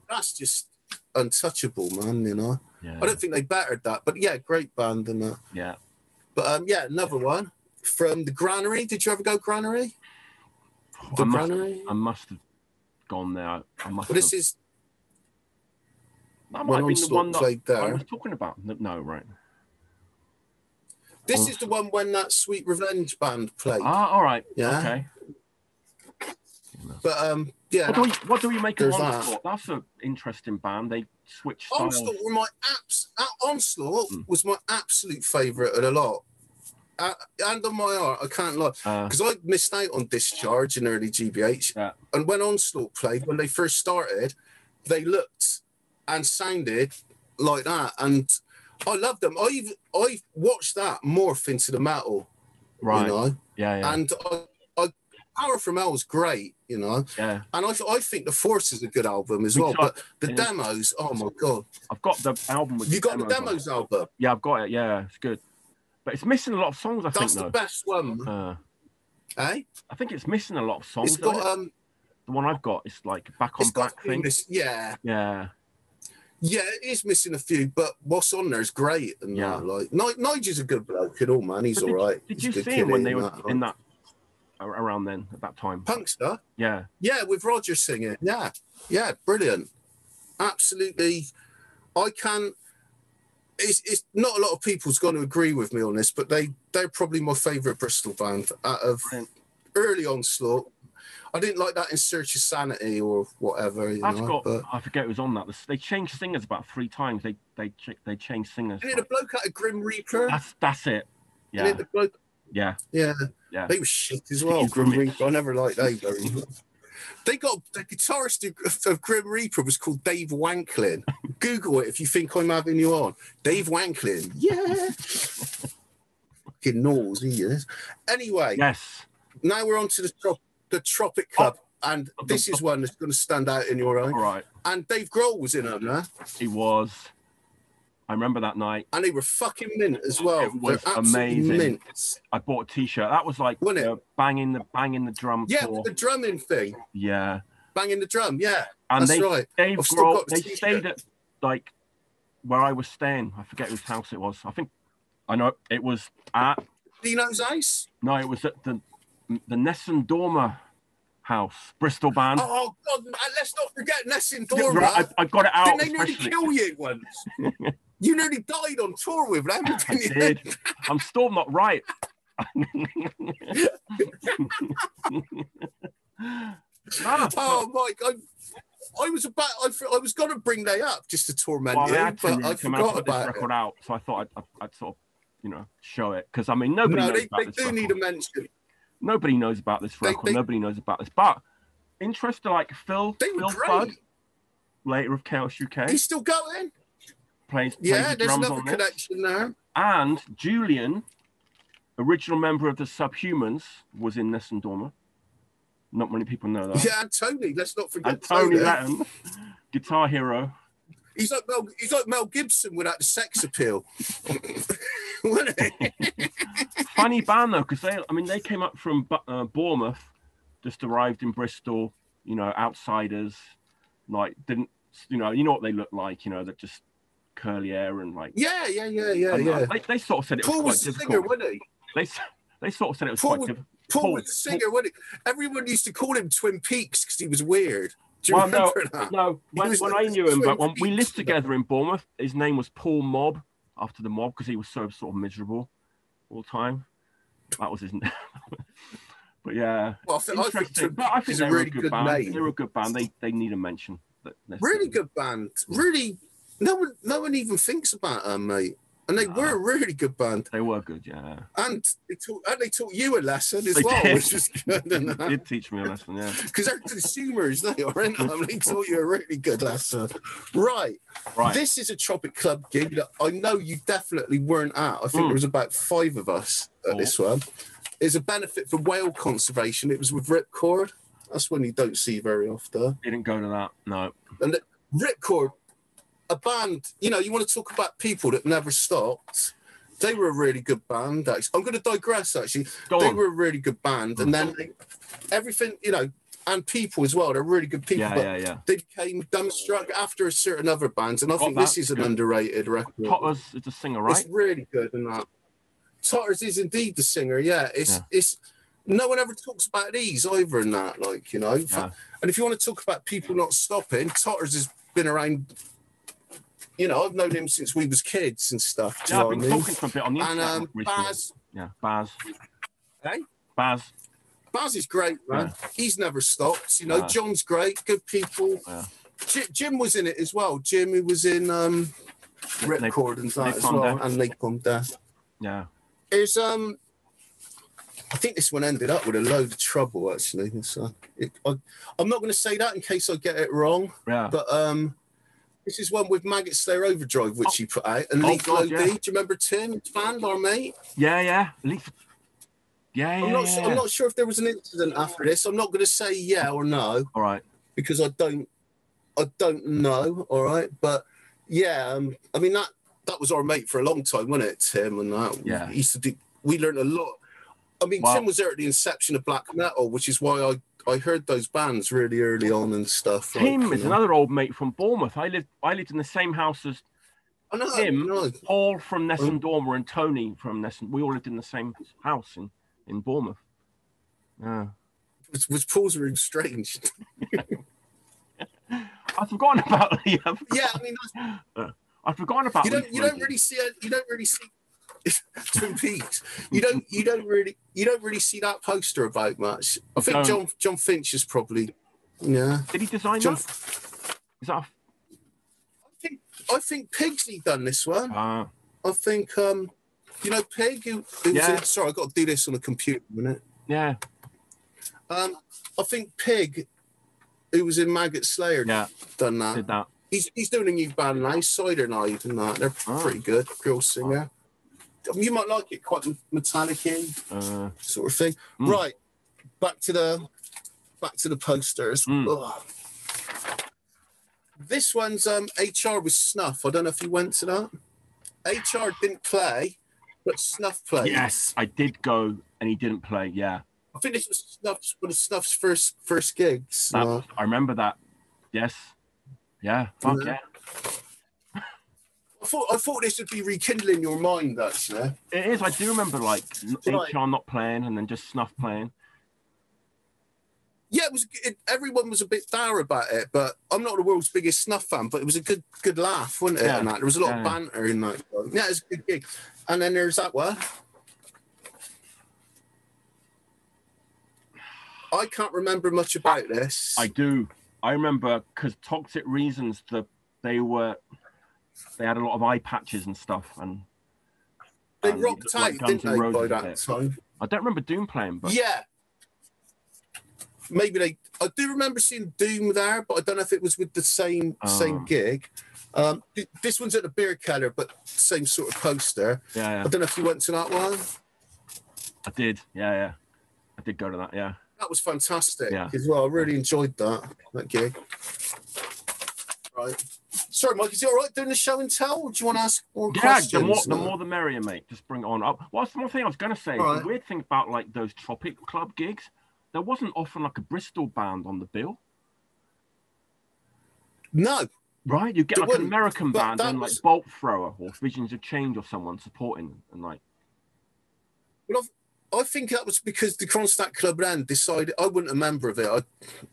That's just untouchable, man. You know, Yeah, I don't think they bettered that, but yeah, great band and that. yeah. But um, yeah, another one from the Granary. Did you ever go Granary? The I must, Granary. I must have gone there. I must Well, this have. is That might have been the one that played I there. was talking about. No, right. This is the one when that Sweet Revenge band played. Ah, all right. Yeah. Okay. But um, yeah, What do we What do we make of There's that. That's an interesting band. They switched styles. Onslaught were my abs. uh, Onslaught Mm. was my absolute favourite of the lot. Uh, and on my heart, I can't lie. Uh, because I missed out on Discharge in early GBH. Yeah. And when Onslaught played, when they first started, they looked and sounded like that. And I loved them. I've, I've watched that morph into the metal, right. you know. Yeah, yeah, And I, I, Power from Hell is great, you know. yeah. And I, I think The Force is a good album as We well. tried- But the yeah. demos, oh my God. I've got the album with You got the demos it. demos album. Yeah, I've got it. Yeah, it's good. But it's missing a lot of songs. I That's think That's the though. best one, Uh, eh? I think it's missing a lot of songs. It's got it? um, the one I've got is like back on black thing. this, yeah. Yeah, Yeah, it is missing a few, but what's on there is great. And Yeah. that, like Ni- Nigel's a good bloke and all, man. He's But all right. Did He's you see him when they were that, in that around then at that time? Punkster? Yeah, Yeah, with Roger singing. Yeah, yeah, brilliant. Absolutely. I can. It's, it's not a lot of people's going to agree with me on this, but they they're probably my favourite Bristol band out of Brilliant. early onslaught. I didn't like that in Search of Sanity or whatever. You that's know, got. but I forget who was on that. They changed singers about three times. They they they changed singers. and then the bloke out of Grim Reaper. That's that's it. Yeah, the bloke yeah, Yeah, Yeah. They were shit as well. He's Grim. Reaper. I never liked they very much. They got the guitarist of, of Grim Reaper was called Dave Wanklin. Google it if you think I'm having you on. Dave Wanklin. Yeah. fucking knows he is. Anyway, Yes. now we're on to the, trop- the Tropic Club. Oh. and Oh, this is one that's going to stand out in your eye. All right. And Dave Grohl was in it, huh? He was. I remember that night. and they were fucking mint as well. It was amazing. Mint. I bought a T-shirt. That was like Wasn't it? uh, banging the banging the drum. Yeah, with the drumming thing, yeah. banging the drum. Yeah, And that's they right. Dave Grohl. the They t-shirt. stayed at like where I was staying. I forget whose house it was. I think I know it was at Dino's Ice. no, it was at the the Nessun Dorma house, Bristol band. Oh God, let's not forget Nessun Dorma. right, I, I got it out. Didn't they nearly kill you once? you nearly died on tour with them, I did. I'm still not right. Ah, Oh, Mike, I, I was about, I, I was going to bring they up just to torment well, you, to but really I forgot put this about it. record out, so I thought I'd, I'd, sort of, you know, show it because I mean nobody No, knows they, about they this do record. need a mention. Nobody knows about this They- record. they- Nobody knows about this. But interested, like Phil, They Phil Fudd, later of Chaos UK, He's still going. Plays, plays Yeah, the there's drums another on this. connection there. And Julian, original member of the Subhumans, was in Nessun Dorma. Not many people know that. Yeah, and Tony. Let's not forget And Tony Tony. Latin, guitar hero. He's like Mel. He's like Mel Gibson without the sex appeal. Funny band though, because they, I mean, they came up from uh, Bournemouth, just arrived in Bristol. You know, outsiders, like didn't, you know, you know what they look like. You know, they're just curly hair and like. Yeah, yeah, yeah, yeah, and, yeah. They, they sort of said it was Paul quite was the difficult. singer, wasn't he? They, they sort of said it was Paul quite was- difficult. Paul, Paul- was the singer, wasn't he? Everyone used to call him Twin Peaks because he was weird. Do you Well, no, remember that? no. When, when like I knew him, but when we lived together in Bournemouth, his name was Paul Mob after the mob because he was so sort of miserable all the time. That was his name. but yeah, Well, I think, I think interesting. But I think is they a really good, good band. name. They were a good band. They they need a mention. Really good band. Really, no one, no one even thinks about them, mate. And they were a really good band. They were good. Yeah, And they taught, and they taught you a lesson as They well, did. which is good. They did teach me a lesson. Yeah, Because they're consumers, they are, aren't they? They taught you a really good lesson. Right. right. This is a Tropic Club gig that I know you definitely weren't at. I think Mm. there was about five of us at Oh. this one. It's a benefit for whale conservation. It was with Ripcord. That's one you don't see very often. Didn't go to that. No. And the- Ripcord, a band, you know, you want to talk about people that never stopped. They were a really good band. Actually. I'm going to digress, actually. Go they on. were a really good band. And then they, everything, you know, and people as well. They're really good people. Yeah, but yeah, yeah. they became dumbstruck after a certain other bands. And I Got think this is an Good. underrated record. Totters is the singer, right? It's really good and that. Totters is indeed the singer, yeah. It's Yeah. it's no one ever talks about these either in that, like, you know. Yeah. And if you want to talk about people not stopping, Totters has been around, you know, I've known him since we was kids and stuff. Yeah, I've been I mean? talking him a bit on the And um. Baz, Yeah, Baz. Hey? Baz. Baz is great, man. He's never stopped. You know, Yeah. John's great, good people. Yeah. Ji- Jim was in it as well. Jim, who was in um, Ripcord and that as well, Death. and Napalm Death. Yeah. Is um, I think this one ended up with a load of trouble. Actually, it's, uh, it, I, I'm not going to say that in case I get it wrong, Yeah. but um, this is one with Maggot Slayer Overdrive, which he put out, and Oh, Leaf God, Low yeah. D. Do you remember Tim, fan, our mate? Yeah, yeah. Leaf. Yeah, yeah. I'm not. yeah. su- I'm not sure if there was an incident after this. I'm not going to say yeah or no All right. because I don't. I don't know. All right, but yeah. Um, I mean that that was our mate for a long time, wasn't it, Tim? And that. Yeah. He used to do. We learned a lot. I mean, Wow. Tim was there at the inception of black metal, which is why I I heard those bands really early on and stuff. like, Tim you is know. another old mate from Bournemouth. I lived. I lived in the same house as I know. Tim. I know. Paul from Nessun oh. Dorma, and Tony from Nessun. We all lived in the same house in in Bournemouth. Yeah. Was, was Paul's room strange? I've forgotten about the. yeah, I mean, that's- uh, I've forgotten about. you don't you don't really see it. You don't really see Twin Peaks. You don't you don't really you don't really see that poster about much. I think. John John Finch is probably yeah. Did he design John, that? Is that? I think I think Pigsy done this one. A, uh, I think um you know Pig who, who Yeah. in, sorry I got to do this on a computer a minute. yeah. Um I think Pig who was in Maggot Slayer Yeah. done that. Did that. He's he's doing a new band now, Cider Night and that. They're Oh. pretty good. Girl singer. You might like it, quite metallic Uh, sort of thing. Mm. Right, back to the back to the posters. Mm. This one's um HR with Snuff. I don't know if you went to that. HR didn't play, but Snuff played. yes, I did go, and he didn't play. Yeah, I think this was Snuff's one of Snuff's first first gigs. that, Uh, I remember that. Yes, yeah, fuck Yeah. yeah. I thought I thought this would be rekindling your mind actually. It is. I do remember like Right. HR not playing, and then just Snuff playing. Yeah, it was. It, everyone was a bit dour about it, but I'm not the world's biggest snuff fan. But it was a good, good laugh, wasn't it? Yeah. And that there was a lot Yeah. of banter in that. Yeah, it was a good gig. And then there's that one. I can't remember much about this. I do. I remember because Toxic Reasons, the they were they had a lot of eye patches and stuff, and they and rocked like out, Guns didn't they, by that time? I don't remember Doom playing, but Yeah. Maybe they. I do remember seeing Doom there, but I don't know if it was with the same same Oh. gig. Um, th- this one's at the Bierkeller, but same sort of poster. yeah, I don't know if you went to that one. I did. Yeah, yeah, I did go to that. Yeah, That was fantastic Yeah. as well. I really enjoyed that that gig. Right. Sorry, Mike. Is it all right doing the show and tell? Do you want to ask more yeah. questions? The more, the more, the merrier, mate. Just bring it on up. What's the one thing I was gonna say? Right. The weird thing about like those Tropic Club gigs, there wasn't often like a Bristol band on the bill, No, right? You get like an American band and like was- Bolt Thrower or Visions of Change or someone supporting and like. I think that was because the Kronstadt Club then decided I wasn't a member of it. I,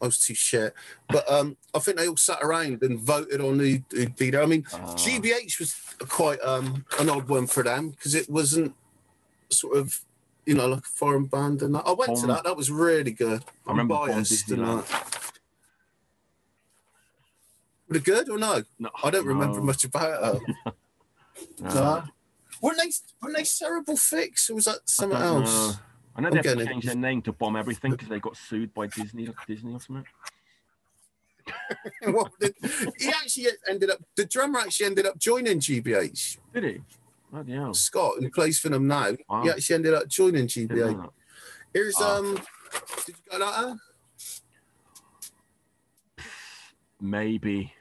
I was too shit. But um, I think they all sat around and voted on who, who'd be there. I mean, uh, GBH was quite um, an odd one for them because it wasn't sort of, you know, like a foreign band. And that. I went to that. That was really good. I remember Bond Unbiased and that. Were they good or no? no, I don't remember much about it. no. Weren't they, weren't they Cerebral Fix or was that something else? know. I know they have to change their name to Bomb Everything because they got sued by Disney, Disney or something. Well, the- he actually ended up, the drummer actually ended up joining GBH. Did he? Bloody hell. Scott, who plays for them now, Wow. he actually ended up joining GBH. Here's, Ah. um, did you go that? Maybe.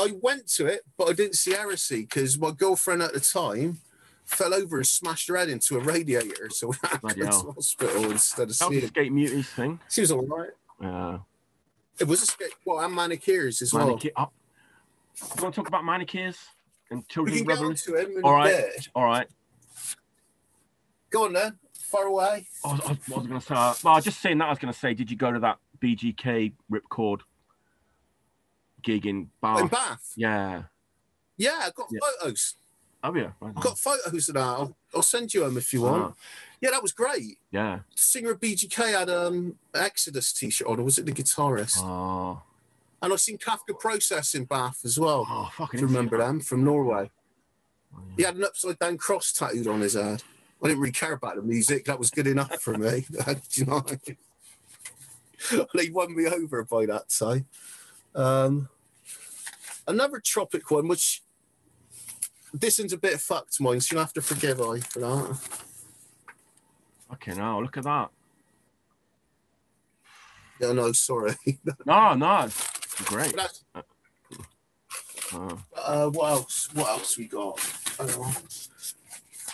I went to it, but I didn't see Heresy because my girlfriend at the time fell over and smashed her head into a radiator. So we had to go to hospital instead of seeing. Skate Muties thing. She was all right. Uh, It was a skate. Well, and Manic Ears as well. Manic- up. You want to talk about Manic-Ears and Children's Revolution? to him in All right. All right. Go on then. Far away. I was, I was, what was I going to say? Uh, well, I was just saying that. I was going to say, did you go to that BGK Ripcord gig in Bath? In Bath. Yeah. Yeah, I got Yeah. photos. Oh, yeah. Right. I've got photos of that. I'll, I'll send you them if you want. Ah, Yeah, that was great. yeah. The singer of BGK had um Exodus t-shirt on, or was it the guitarist? Oh, And I've seen Kafka Prosess in Bath as well. oh fucking remember them from Norway? Oh, He had an upside down cross tattooed on his head. I didn't really care about the music. That was good enough for me. Do you know? what I mean? they won me over by that time. Um, another tropic one, which this one's a bit fucked, mine. So you'll have to forgive I for that. Fucking hell, look at that. Yeah, no, sorry. No, no. Great. But that's- Oh. uh, what else? What else we got? Uh,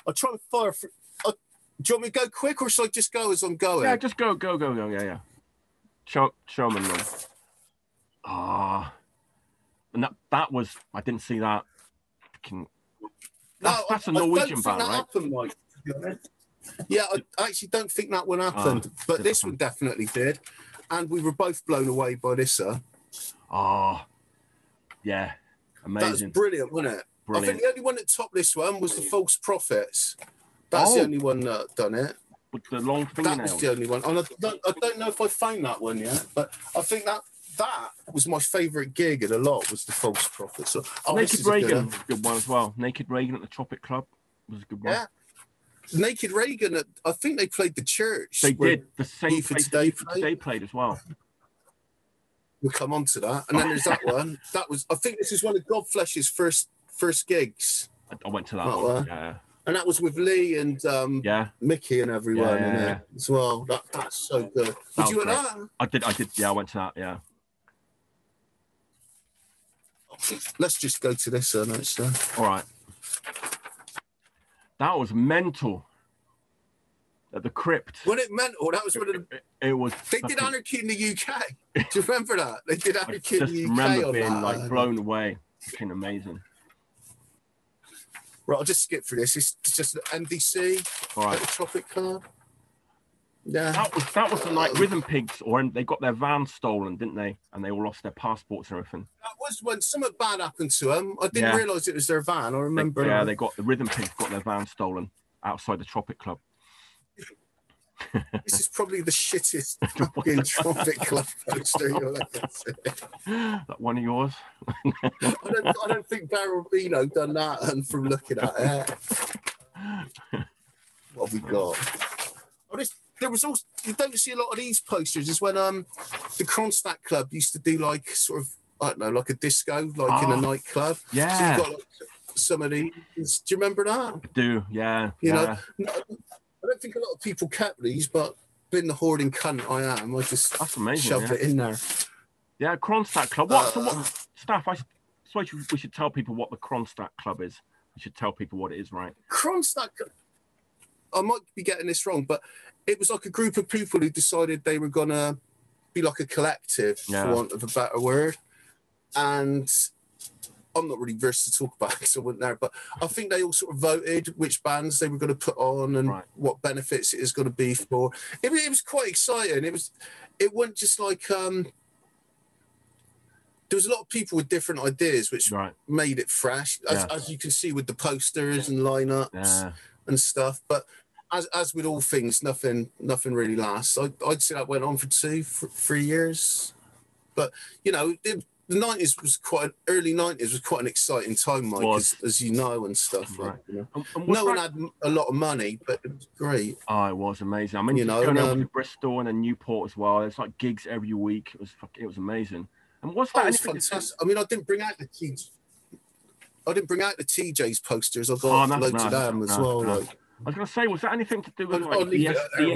I'll try and fire. For, uh, do you want me to go quick, or should I just go as I'm going? Yeah, just go, go, go, go. Yeah, yeah. Show, show 'em Ah. and that, that was, I didn't see that. Fucking- That's, that's a I- Norwegian band, right? Happened, Mike, to be honest. Yeah, I actually don't think that one happened, but this happen. one definitely did, and we were both blown away by this. Uh, Oh, yeah. that was Amazing. brilliant, wasn't it? I think the only one that topped this one was the False Prophets. That's the Oh. only one that done it. With the long fingernails. That was the only one. And I don't, I don't know if I found that one yet, but I think that that was my favourite gig and a lot was the False Prophets. So, oh, Naked good Reagan was a good one as well. Naked Raygun at the Tropic Club was a good one. Yeah. Naked Raygun, I think they played the church. They did the same place Today played. Today played as well. We'll come on to that. And then there's that one. That was, I think this is one of Godflesh's first first gigs. I, I went to that That one. one. Yeah, And that was with Lee and um, yeah. Mickey and everyone in Yeah. as well. That, that's so good. That Did you at that? I did. I did. Yeah, I went to that. Yeah. Let's just go to this uh, one actually. Uh. All right. That was mental. At the crypt. When it meant, oh, that was when it, It, it was. they did Anarchy in the UK. Do you remember that? They did I Anarchy in the UK remember being that. like uh, blown away. Fucking amazing. Right, I'll just skip through this. It's just NBC All at right. the Tropic Club. Yeah. That was that was the night Rhythm Pigs, or they got their van stolen, didn't they? And they all lost their passports and everything. That was when something bad happened to them. I didn't Yeah. realise it was their van. I They- remember. yeah, they got the Rhythm Pigs got their van stolen outside the Tropic Club. This is probably the shittest fucking Tropic Club poster you'll ever see. that one of yours? I don't, I don't think Barrabino done that and from looking at it. What have we got? Oh, there was also you don't see a lot of these posters is when um the Kronstadt Club used to do like sort of I don't know like a disco like in a Oh. nightclub. So Yeah, you've got like, some of these. Do you remember that? do yeah, You know, yeah. No, I don't think a lot of people kept these, but being the hoarding cunt I am, I just That's amazing. shoved Yeah, it in there. yeah Kronstadt Club. What? so Uh, what staff? I suppose we- we should tell people what the Kronstadt Club is. We should tell people what it is, right? Kronstadt, I might be getting this wrong, but it was like a group of people who decided they were gonna be like a collective, Yeah. for want of a better word. And I'm not really versed to talk about it because I wasn't there, but I think they all sort of voted which bands they were going to put on and Right. what benefits it is going to be for. It, was- it was quite exciting. It was, it wasn't just like um. There was a lot of people with different ideas, which Right. made it fresh, as, Yeah. as you can see with the posters and lineups Yeah. and stuff. But as as with all things, nothing nothing really lasts. I, I'd say that went on for two, for three years. But you know, it, the nineties was quite early nineties was quite an exciting time, Mike, as, as you know and stuff. Right. Like, you know. And- and No one had a lot of money, but it was great. Oh, it was amazing. I mean, You know, going over to um, Bristol and then Newport as well. It's like gigs every week. It was it was amazing. And what's That that? to do- fantastic. I mean, I didn't bring out the T. I didn't bring out the TJ's posters. I got Oh, loads of them as well. Like, I was gonna say, was that anything to do with I'll- like I'll leave DS, it there.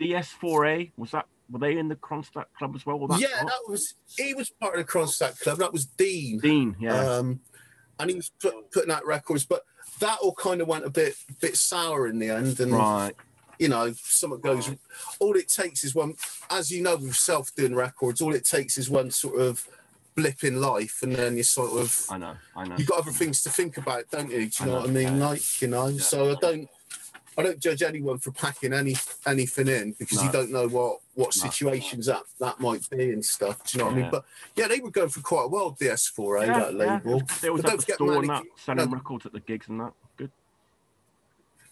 DS, DS4A? Was that were they in the Kronstadt Club as well? That yeah, part? that was he was part of the Kronstadt Club. That was Dean. Dean, yeah, Um, and he was put, putting out records, but that all kind of went a bit bit sour in the end. And right. you know, something goes. All it takes is one, as you know, with self doing records, all it takes is one sort of blip in life, and then you sort of I know, I know. you've got other things to think about, don't you? Do you know, know, what I mean? yeah. Like you know, so I don't. I don't judge anyone for packing any anything in because you don't know what what No. situations that that might be and stuff. Do you know what I mean? But yeah, they were going for quite a while. DS4A Yeah, that yeah. label. They always But have don't the forget store and that, selling no. records at the gigs and that. Good.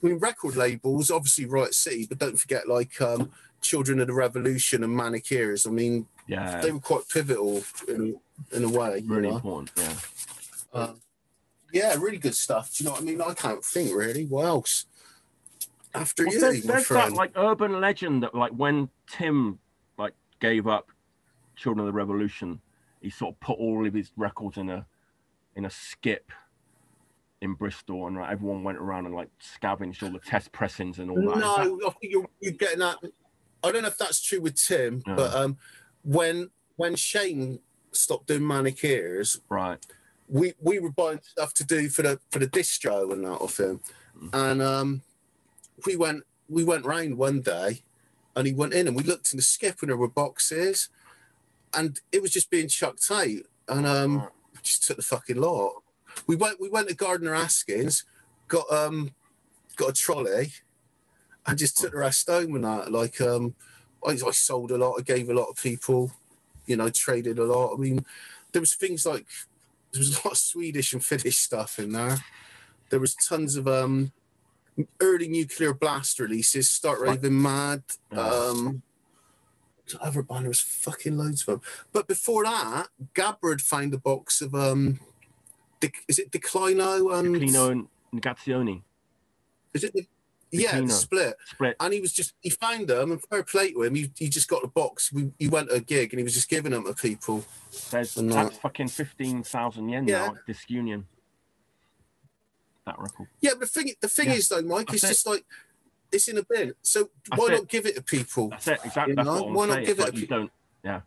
I mean, record labels, obviously Riot City, but don't forget like um, Children of the Revolution and Manic Ears. I mean, Yeah, they were quite pivotal in, in a way. you really know? important. Yeah. Uh, yeah, really good stuff. Do you know what I mean? I can't think really. What else? After Well, you, there's, there's that like urban legend that like when Tim like gave up Children of the Revolution, he sort of put all of his records in a in a skip in Bristol, and like, everyone went around and like scavenged all the test pressings and all that. No, that- I think you're, you're getting that. I don't know if that's true with Tim, No. but um, when when Shane stopped doing Manic Ears, right. we we were buying stuff to do for the for the distro and that of him, and um, we went we went round one day, and he went in and we looked in the skip and there were boxes, and it was just being chucked out, and um, just took the fucking lot. We went we went to Gardiner Haskins, got um got a trolley, and just took the rest home and that. Like um, I, I sold a lot, I gave a lot of people, you know, traded a lot. I mean, there was things like there was a lot of Swedish and Finnish stuff in there. There was tons of um early nuclear blast releases, Start. Raving Mad. Um other band, there was fucking loads of them. But before that, Gabba had found a box of um De- is it Declino and Clino and Negazione is it the, yeah, the split. split. And he was just he found them and fair play to him. He, he just got the box. We, he went to a gig and he was just giving them to people. There's and that's that. fucking fifteen thousand yen Yeah. now at Union. That record. Yeah, but the thing the thing Yeah. is though, Mike, That's it's it. just like it's in a bin. So That's why it. not give it to people? That's it. Exactly. You know, why not give it like a you pe- don't. Yeah.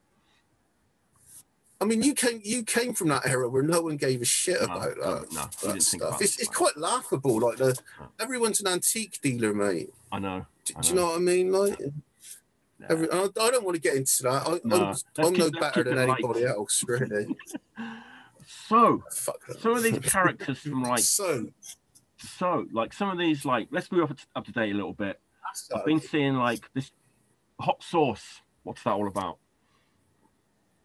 I mean, you came you came from that era where no one gave a shit No, about no, that, no, we that didn't stuff. about It's, it's quite laughable. Like the everyone's an antique dealer, mate. I know. Do, I do you know what I mean? Like, Yeah. every, I, I don't want to get into that. I, No. I'm keep- no better than it light. anybody else, really. So some of these characters from like So, so like some of these like let's move up up to date a little bit. I've been seeing like this hot sauce. What's that all about?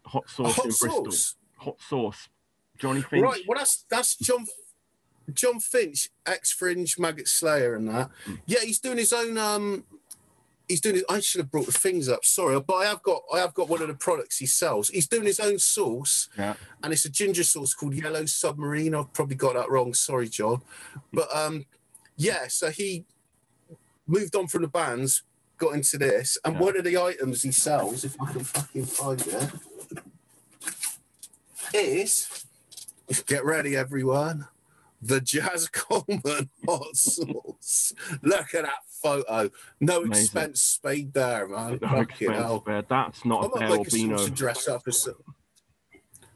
Hot sauce hot in Bristol. Hot sauce. Johnny Finch. Right, well that's that's John John Finch, ex Fringe Maggot Slayer, and that. Mm. Yeah, he's doing his own. um He's doing. His, I should have brought the things up. Sorry, but I have got. I have got one of the products he sells. He's doing his own sauce, Yeah. and it's a ginger sauce called Yellow Submarine. I've probably got that wrong. Sorry, John. But um, yeah. So he moved on from the bands, got into this, and Yeah. one of the items he sells, if I can fucking find it, is get ready, everyone. The Jazz Coleman hot sauce. Look at that photo. No Amazing. expense spade there, man. No Fucking hell. spared. That's not I a Bear make a to dress up as.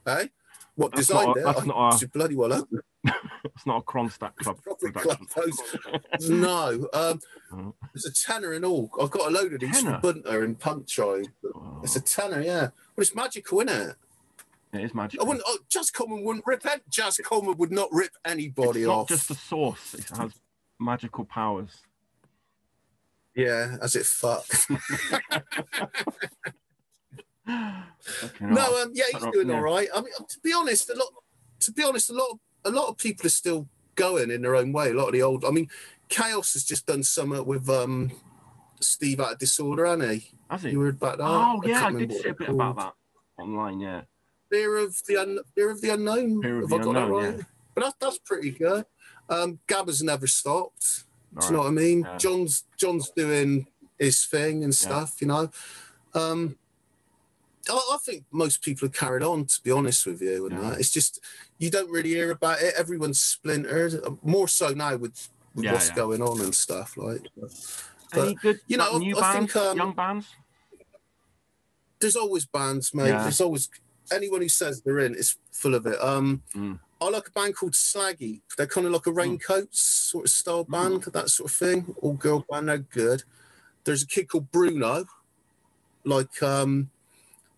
Hey? What That's designed not a- it? that's I not a- bloody well open. It's not a Kronstadt Club club No. Um, Oh. it's a tenner in all. I've got a load of these Tenner? from Bunter and. Oh, It's a tenner, yeah. Well, it's magical, isn't it? It is magic. I wouldn't. Oh, Jaz Coleman wouldn't rip. Any, Jaz Coleman would not rip anybody It's not off. just the source. It has magical powers. Yeah, as it fuck. Fucking no, um, yeah, he's doing all right. I mean, to be honest, a lot. To be honest, a lot. A lot of people are still going in their own way. A lot of the old. I mean, Chaos has just done something with um, Steve out of Disorder, hasn't he? Has it? You heard about that? Oh yeah, I did see a bit about called. that online. Yeah. Fear of the un- Fear of the unknown. Fear of Have the I got that Unknown, right? yeah. But that, that's pretty good. Um, Gabba's never stopped. All Do you know what I mean? Yeah. John's John's doing his thing and stuff. You know. Um, I, I think most people have carried on. To be honest with you, and Yeah. it's just you don't really hear about it. Everyone's splintered. uh, More so now with, with Yeah, what's yeah. going on and stuff. Like, Any good you know, like, I- new I bands, think, um, young bands? there's always bands, mate. Yeah. There's always anyone who says they're in is full of it. Um, Mm. I like a band called Slaggy. They're kind of like a raincoats sort of style Mm. band, that sort of thing. All girl band, they're good. There's a kid called Bruno, like um,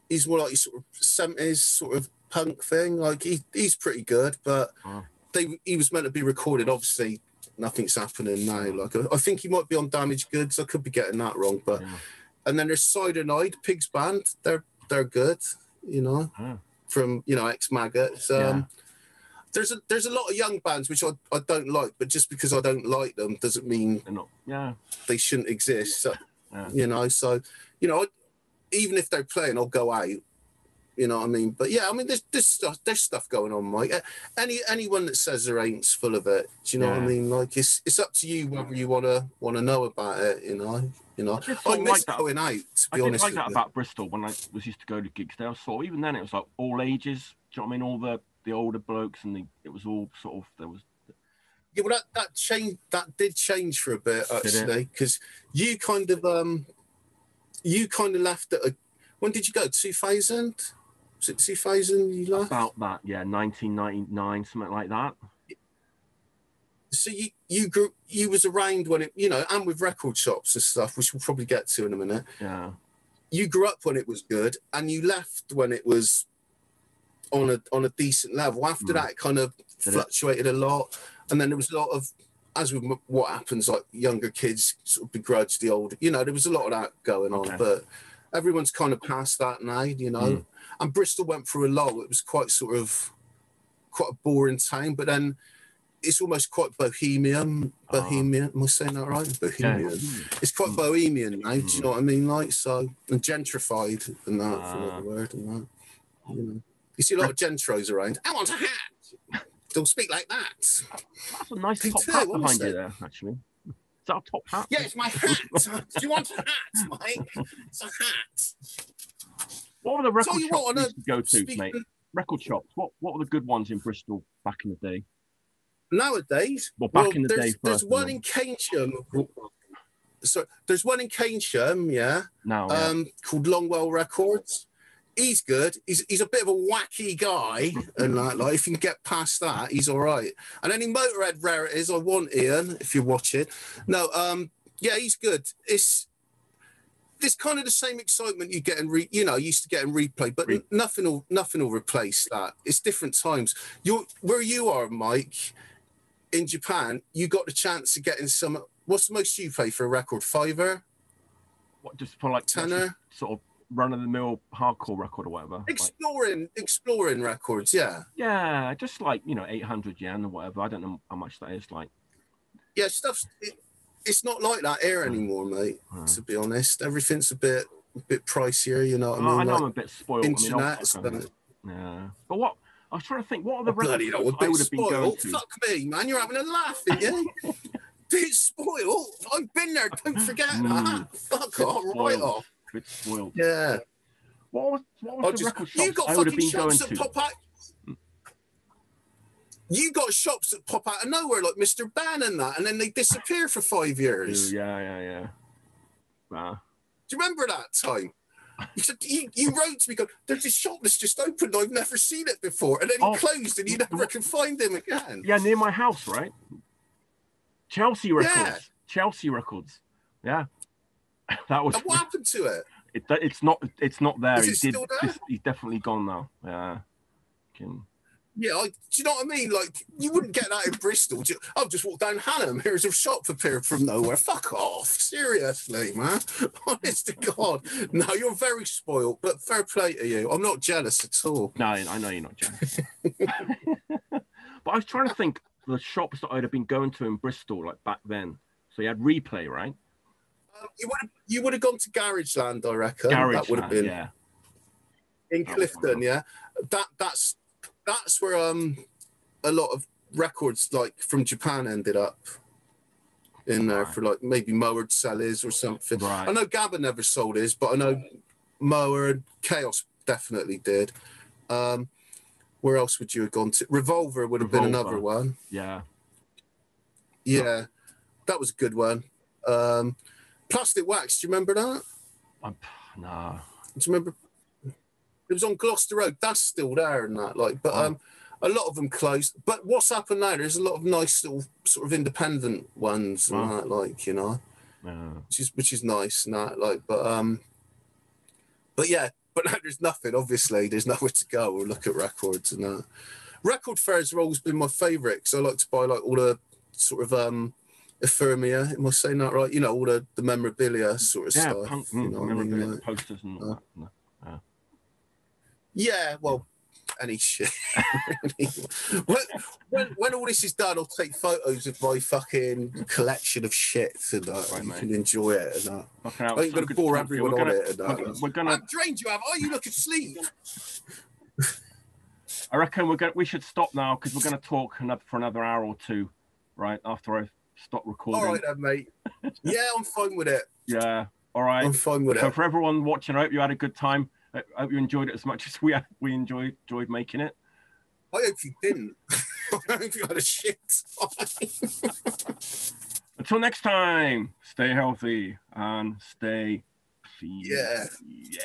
he's more like sort of seventies sort of punk thing. Like he, he's pretty good, but Wow. they he was meant to be recorded. Obviously, nothing's happening now. Like I, I think he might be on Damaged Goods. I could be getting that wrong, but Yeah. and then there's Cyanide, Pigs Band. They're they're good, you know, Ah. from you know ex maggots. Um, Yeah. There's a there's a lot of young bands which I, I don't like, but just because I don't like them doesn't mean They're not. Yeah. they shouldn't exist. So, Yeah. You know, so you know, even if they're playing, I'll go out. You know what I mean? But yeah, I mean, there's there's stuff there's stuff going on, Mike. Any anyone that says there ain't's full of it. Do you know what I mean? Like it's it's up to you whether you wanna wanna know about it. You know, you know. I I miss like that. going out. To be did honest like that about Bristol when I was used to go to gigs there. I saw even then it was like all ages. Do you know what I mean? All the the older blokes and the it was all sort of there was Yeah, well, that that changed. That did change for a bit actually, because you kind of um, you kind of left at a. When did you go? Two thousand? Was it two thousand? You left. about that. Yeah, 1999, something like that. So you you grew you was around when it you know, and with record shops and stuff, which we'll probably get to in a minute. Yeah. You grew up when it was good, and you left when it was on a on a decent level. After Mm. that, it kind of Did it? fluctuated a lot, and then there was a lot of, as with what happens, like younger kids sort of begrudge the older. You know, there was a lot of that going on, Okay. but everyone's kind of past that now. You know, Mm. and Bristol went through a lull. It was quite sort of quite a boring time but then. It's almost quite bohemian. Ah. Bohemian, am I saying that right? Yeah. Bohemian. It's quite bohemian now. Do you Mm. know what I mean? Like so, and gentrified, and that for Ah. another word, and that. You know, you see a lot of gentros around. I want a hat. Don't speak like that. That's a nice top hat behind you there, actually. Is that a top hat? Yeah, it's my hat. Do you want a hat, Mike? It's a hat. What were the record Tell you shops what, you go to, mate? Record shops. What What were the good ones in Bristol back in the day? Nowadays. Well, back in the there's, day there's one in Keynsham. So there's one in Keynsham, yeah, Now, yeah. um, called Longwell Records. He's good. He's he's a bit of a wacky guy, and like, like if you can get past that, he's all right. And any Motorhead rarities, I want Ian if you're watching. No, um, yeah, he's good. It's it's kind of the same excitement you get in re, you know, used to get in replay, but nothing will nothing will replace that. It's different times. You're where you are, Mike, in Japan. You got the chance of getting some. What's the most you pay for a record? Fiver, what, just for like tenner. sort of run of the mill hardcore record or whatever. Like, Exploring, exploring records, yeah, yeah, just like you know, eight hundred yen or whatever. I don't know how much that is. Like, yeah. Stuff's. It, it's not like that here anymore, mate. Hmm. To be honest, everything's a bit, a bit pricier. You know what I I, mean? I know Like I'm a bit spoiled. I mean, internet. Yeah, but what I was trying to think, what are the Oh, bloody records hell, I would have been going to? Fuck me, man. You're having a laugh, you? bit spoiled. I've been there. Don't forget Mm. that. Fuck off. Right off. Bit spoiled. Yeah. What was what I was the just, record shops you got I would have fucking been going shops that to? pop out. You got shops that pop out of nowhere, like Mr. Ban and that, and then they disappear for five years. Yeah, yeah, yeah. Wow. Do you remember that time? You, said, you, you wrote to me, go, there's a shop that's just opened. I've never seen it before. And then he Oh. closed and you never can find him again. Yeah, near my house, right? Chelsea Records. Yeah. Chelsea Records. Yeah. That was And what happened to it? it, it's not it's not there. Is he it did still there? he's definitely gone now. Yeah. Can- Yeah, I, do you know what I mean? Like, you wouldn't get that in Bristol. You- I've just walked down Hannam. Here's a shop appeared from nowhere. Fuck off. Seriously, man. Honest to God. No, you're very spoiled, but fair play to you. I'm not jealous at all. No, I know you're not jealous. but I was trying to think the shops that I'd have been going to in Bristol like back then. So you had replay, right? Um, you would have you would have gone to Garage Land, I reckon. Garage that would have been yeah. in Clifton, yeah. That that's that's where um a lot of records like from Japan ended up in there Right. for like maybe Mowered Sellers or something. Right. I know Gabba never sold his, but I know Mower and Chaos definitely did. Um, where else would you have gone to? Revolver would have been another Revolver. one. Yeah. Yeah, that was a good one. Um, Plastic Wax, do you remember that? I'm, nah. Do you remember? It was on Gloucester Road. That's still there and that. Like, but um, a lot of them closed. But what's happened now? There's a lot of nice little sort of independent ones and that, like you know. Which is which is nice and that like but um but yeah but now there's nothing obviously there's nowhere to go or look at records and that record fairs have always been my favorite because i like to buy like all the sort of um ephemia am i saying that right you know all the, the memorabilia sort of Yeah, stuff punk, you mm, know what I mean? Like, posters and all uh, that. No. Yeah well any shit when, when, when all this is done i'll take photos of my fucking collection of shit and that Right, you mate. can enjoy it and that Fucking I ain't gonna bore to talk you. everyone We're on gonna- it and that. We're, we're gonna. What drained you have? Oh, you look asleep. I reckon we're gonna. We should stop now because we're gonna talk another, for another hour or two, right after I stop recording. All right then, mate. Yeah, I'm fine with it. Yeah. All right. I'm fine with So it. for everyone watching, I hope you had a good time. I hope you enjoyed it as much as we uh, we enjoyed enjoyed making it. I hope you didn't. I hope you had a shit time. Until next time, stay healthy and stay clean. Yeah. Yeah.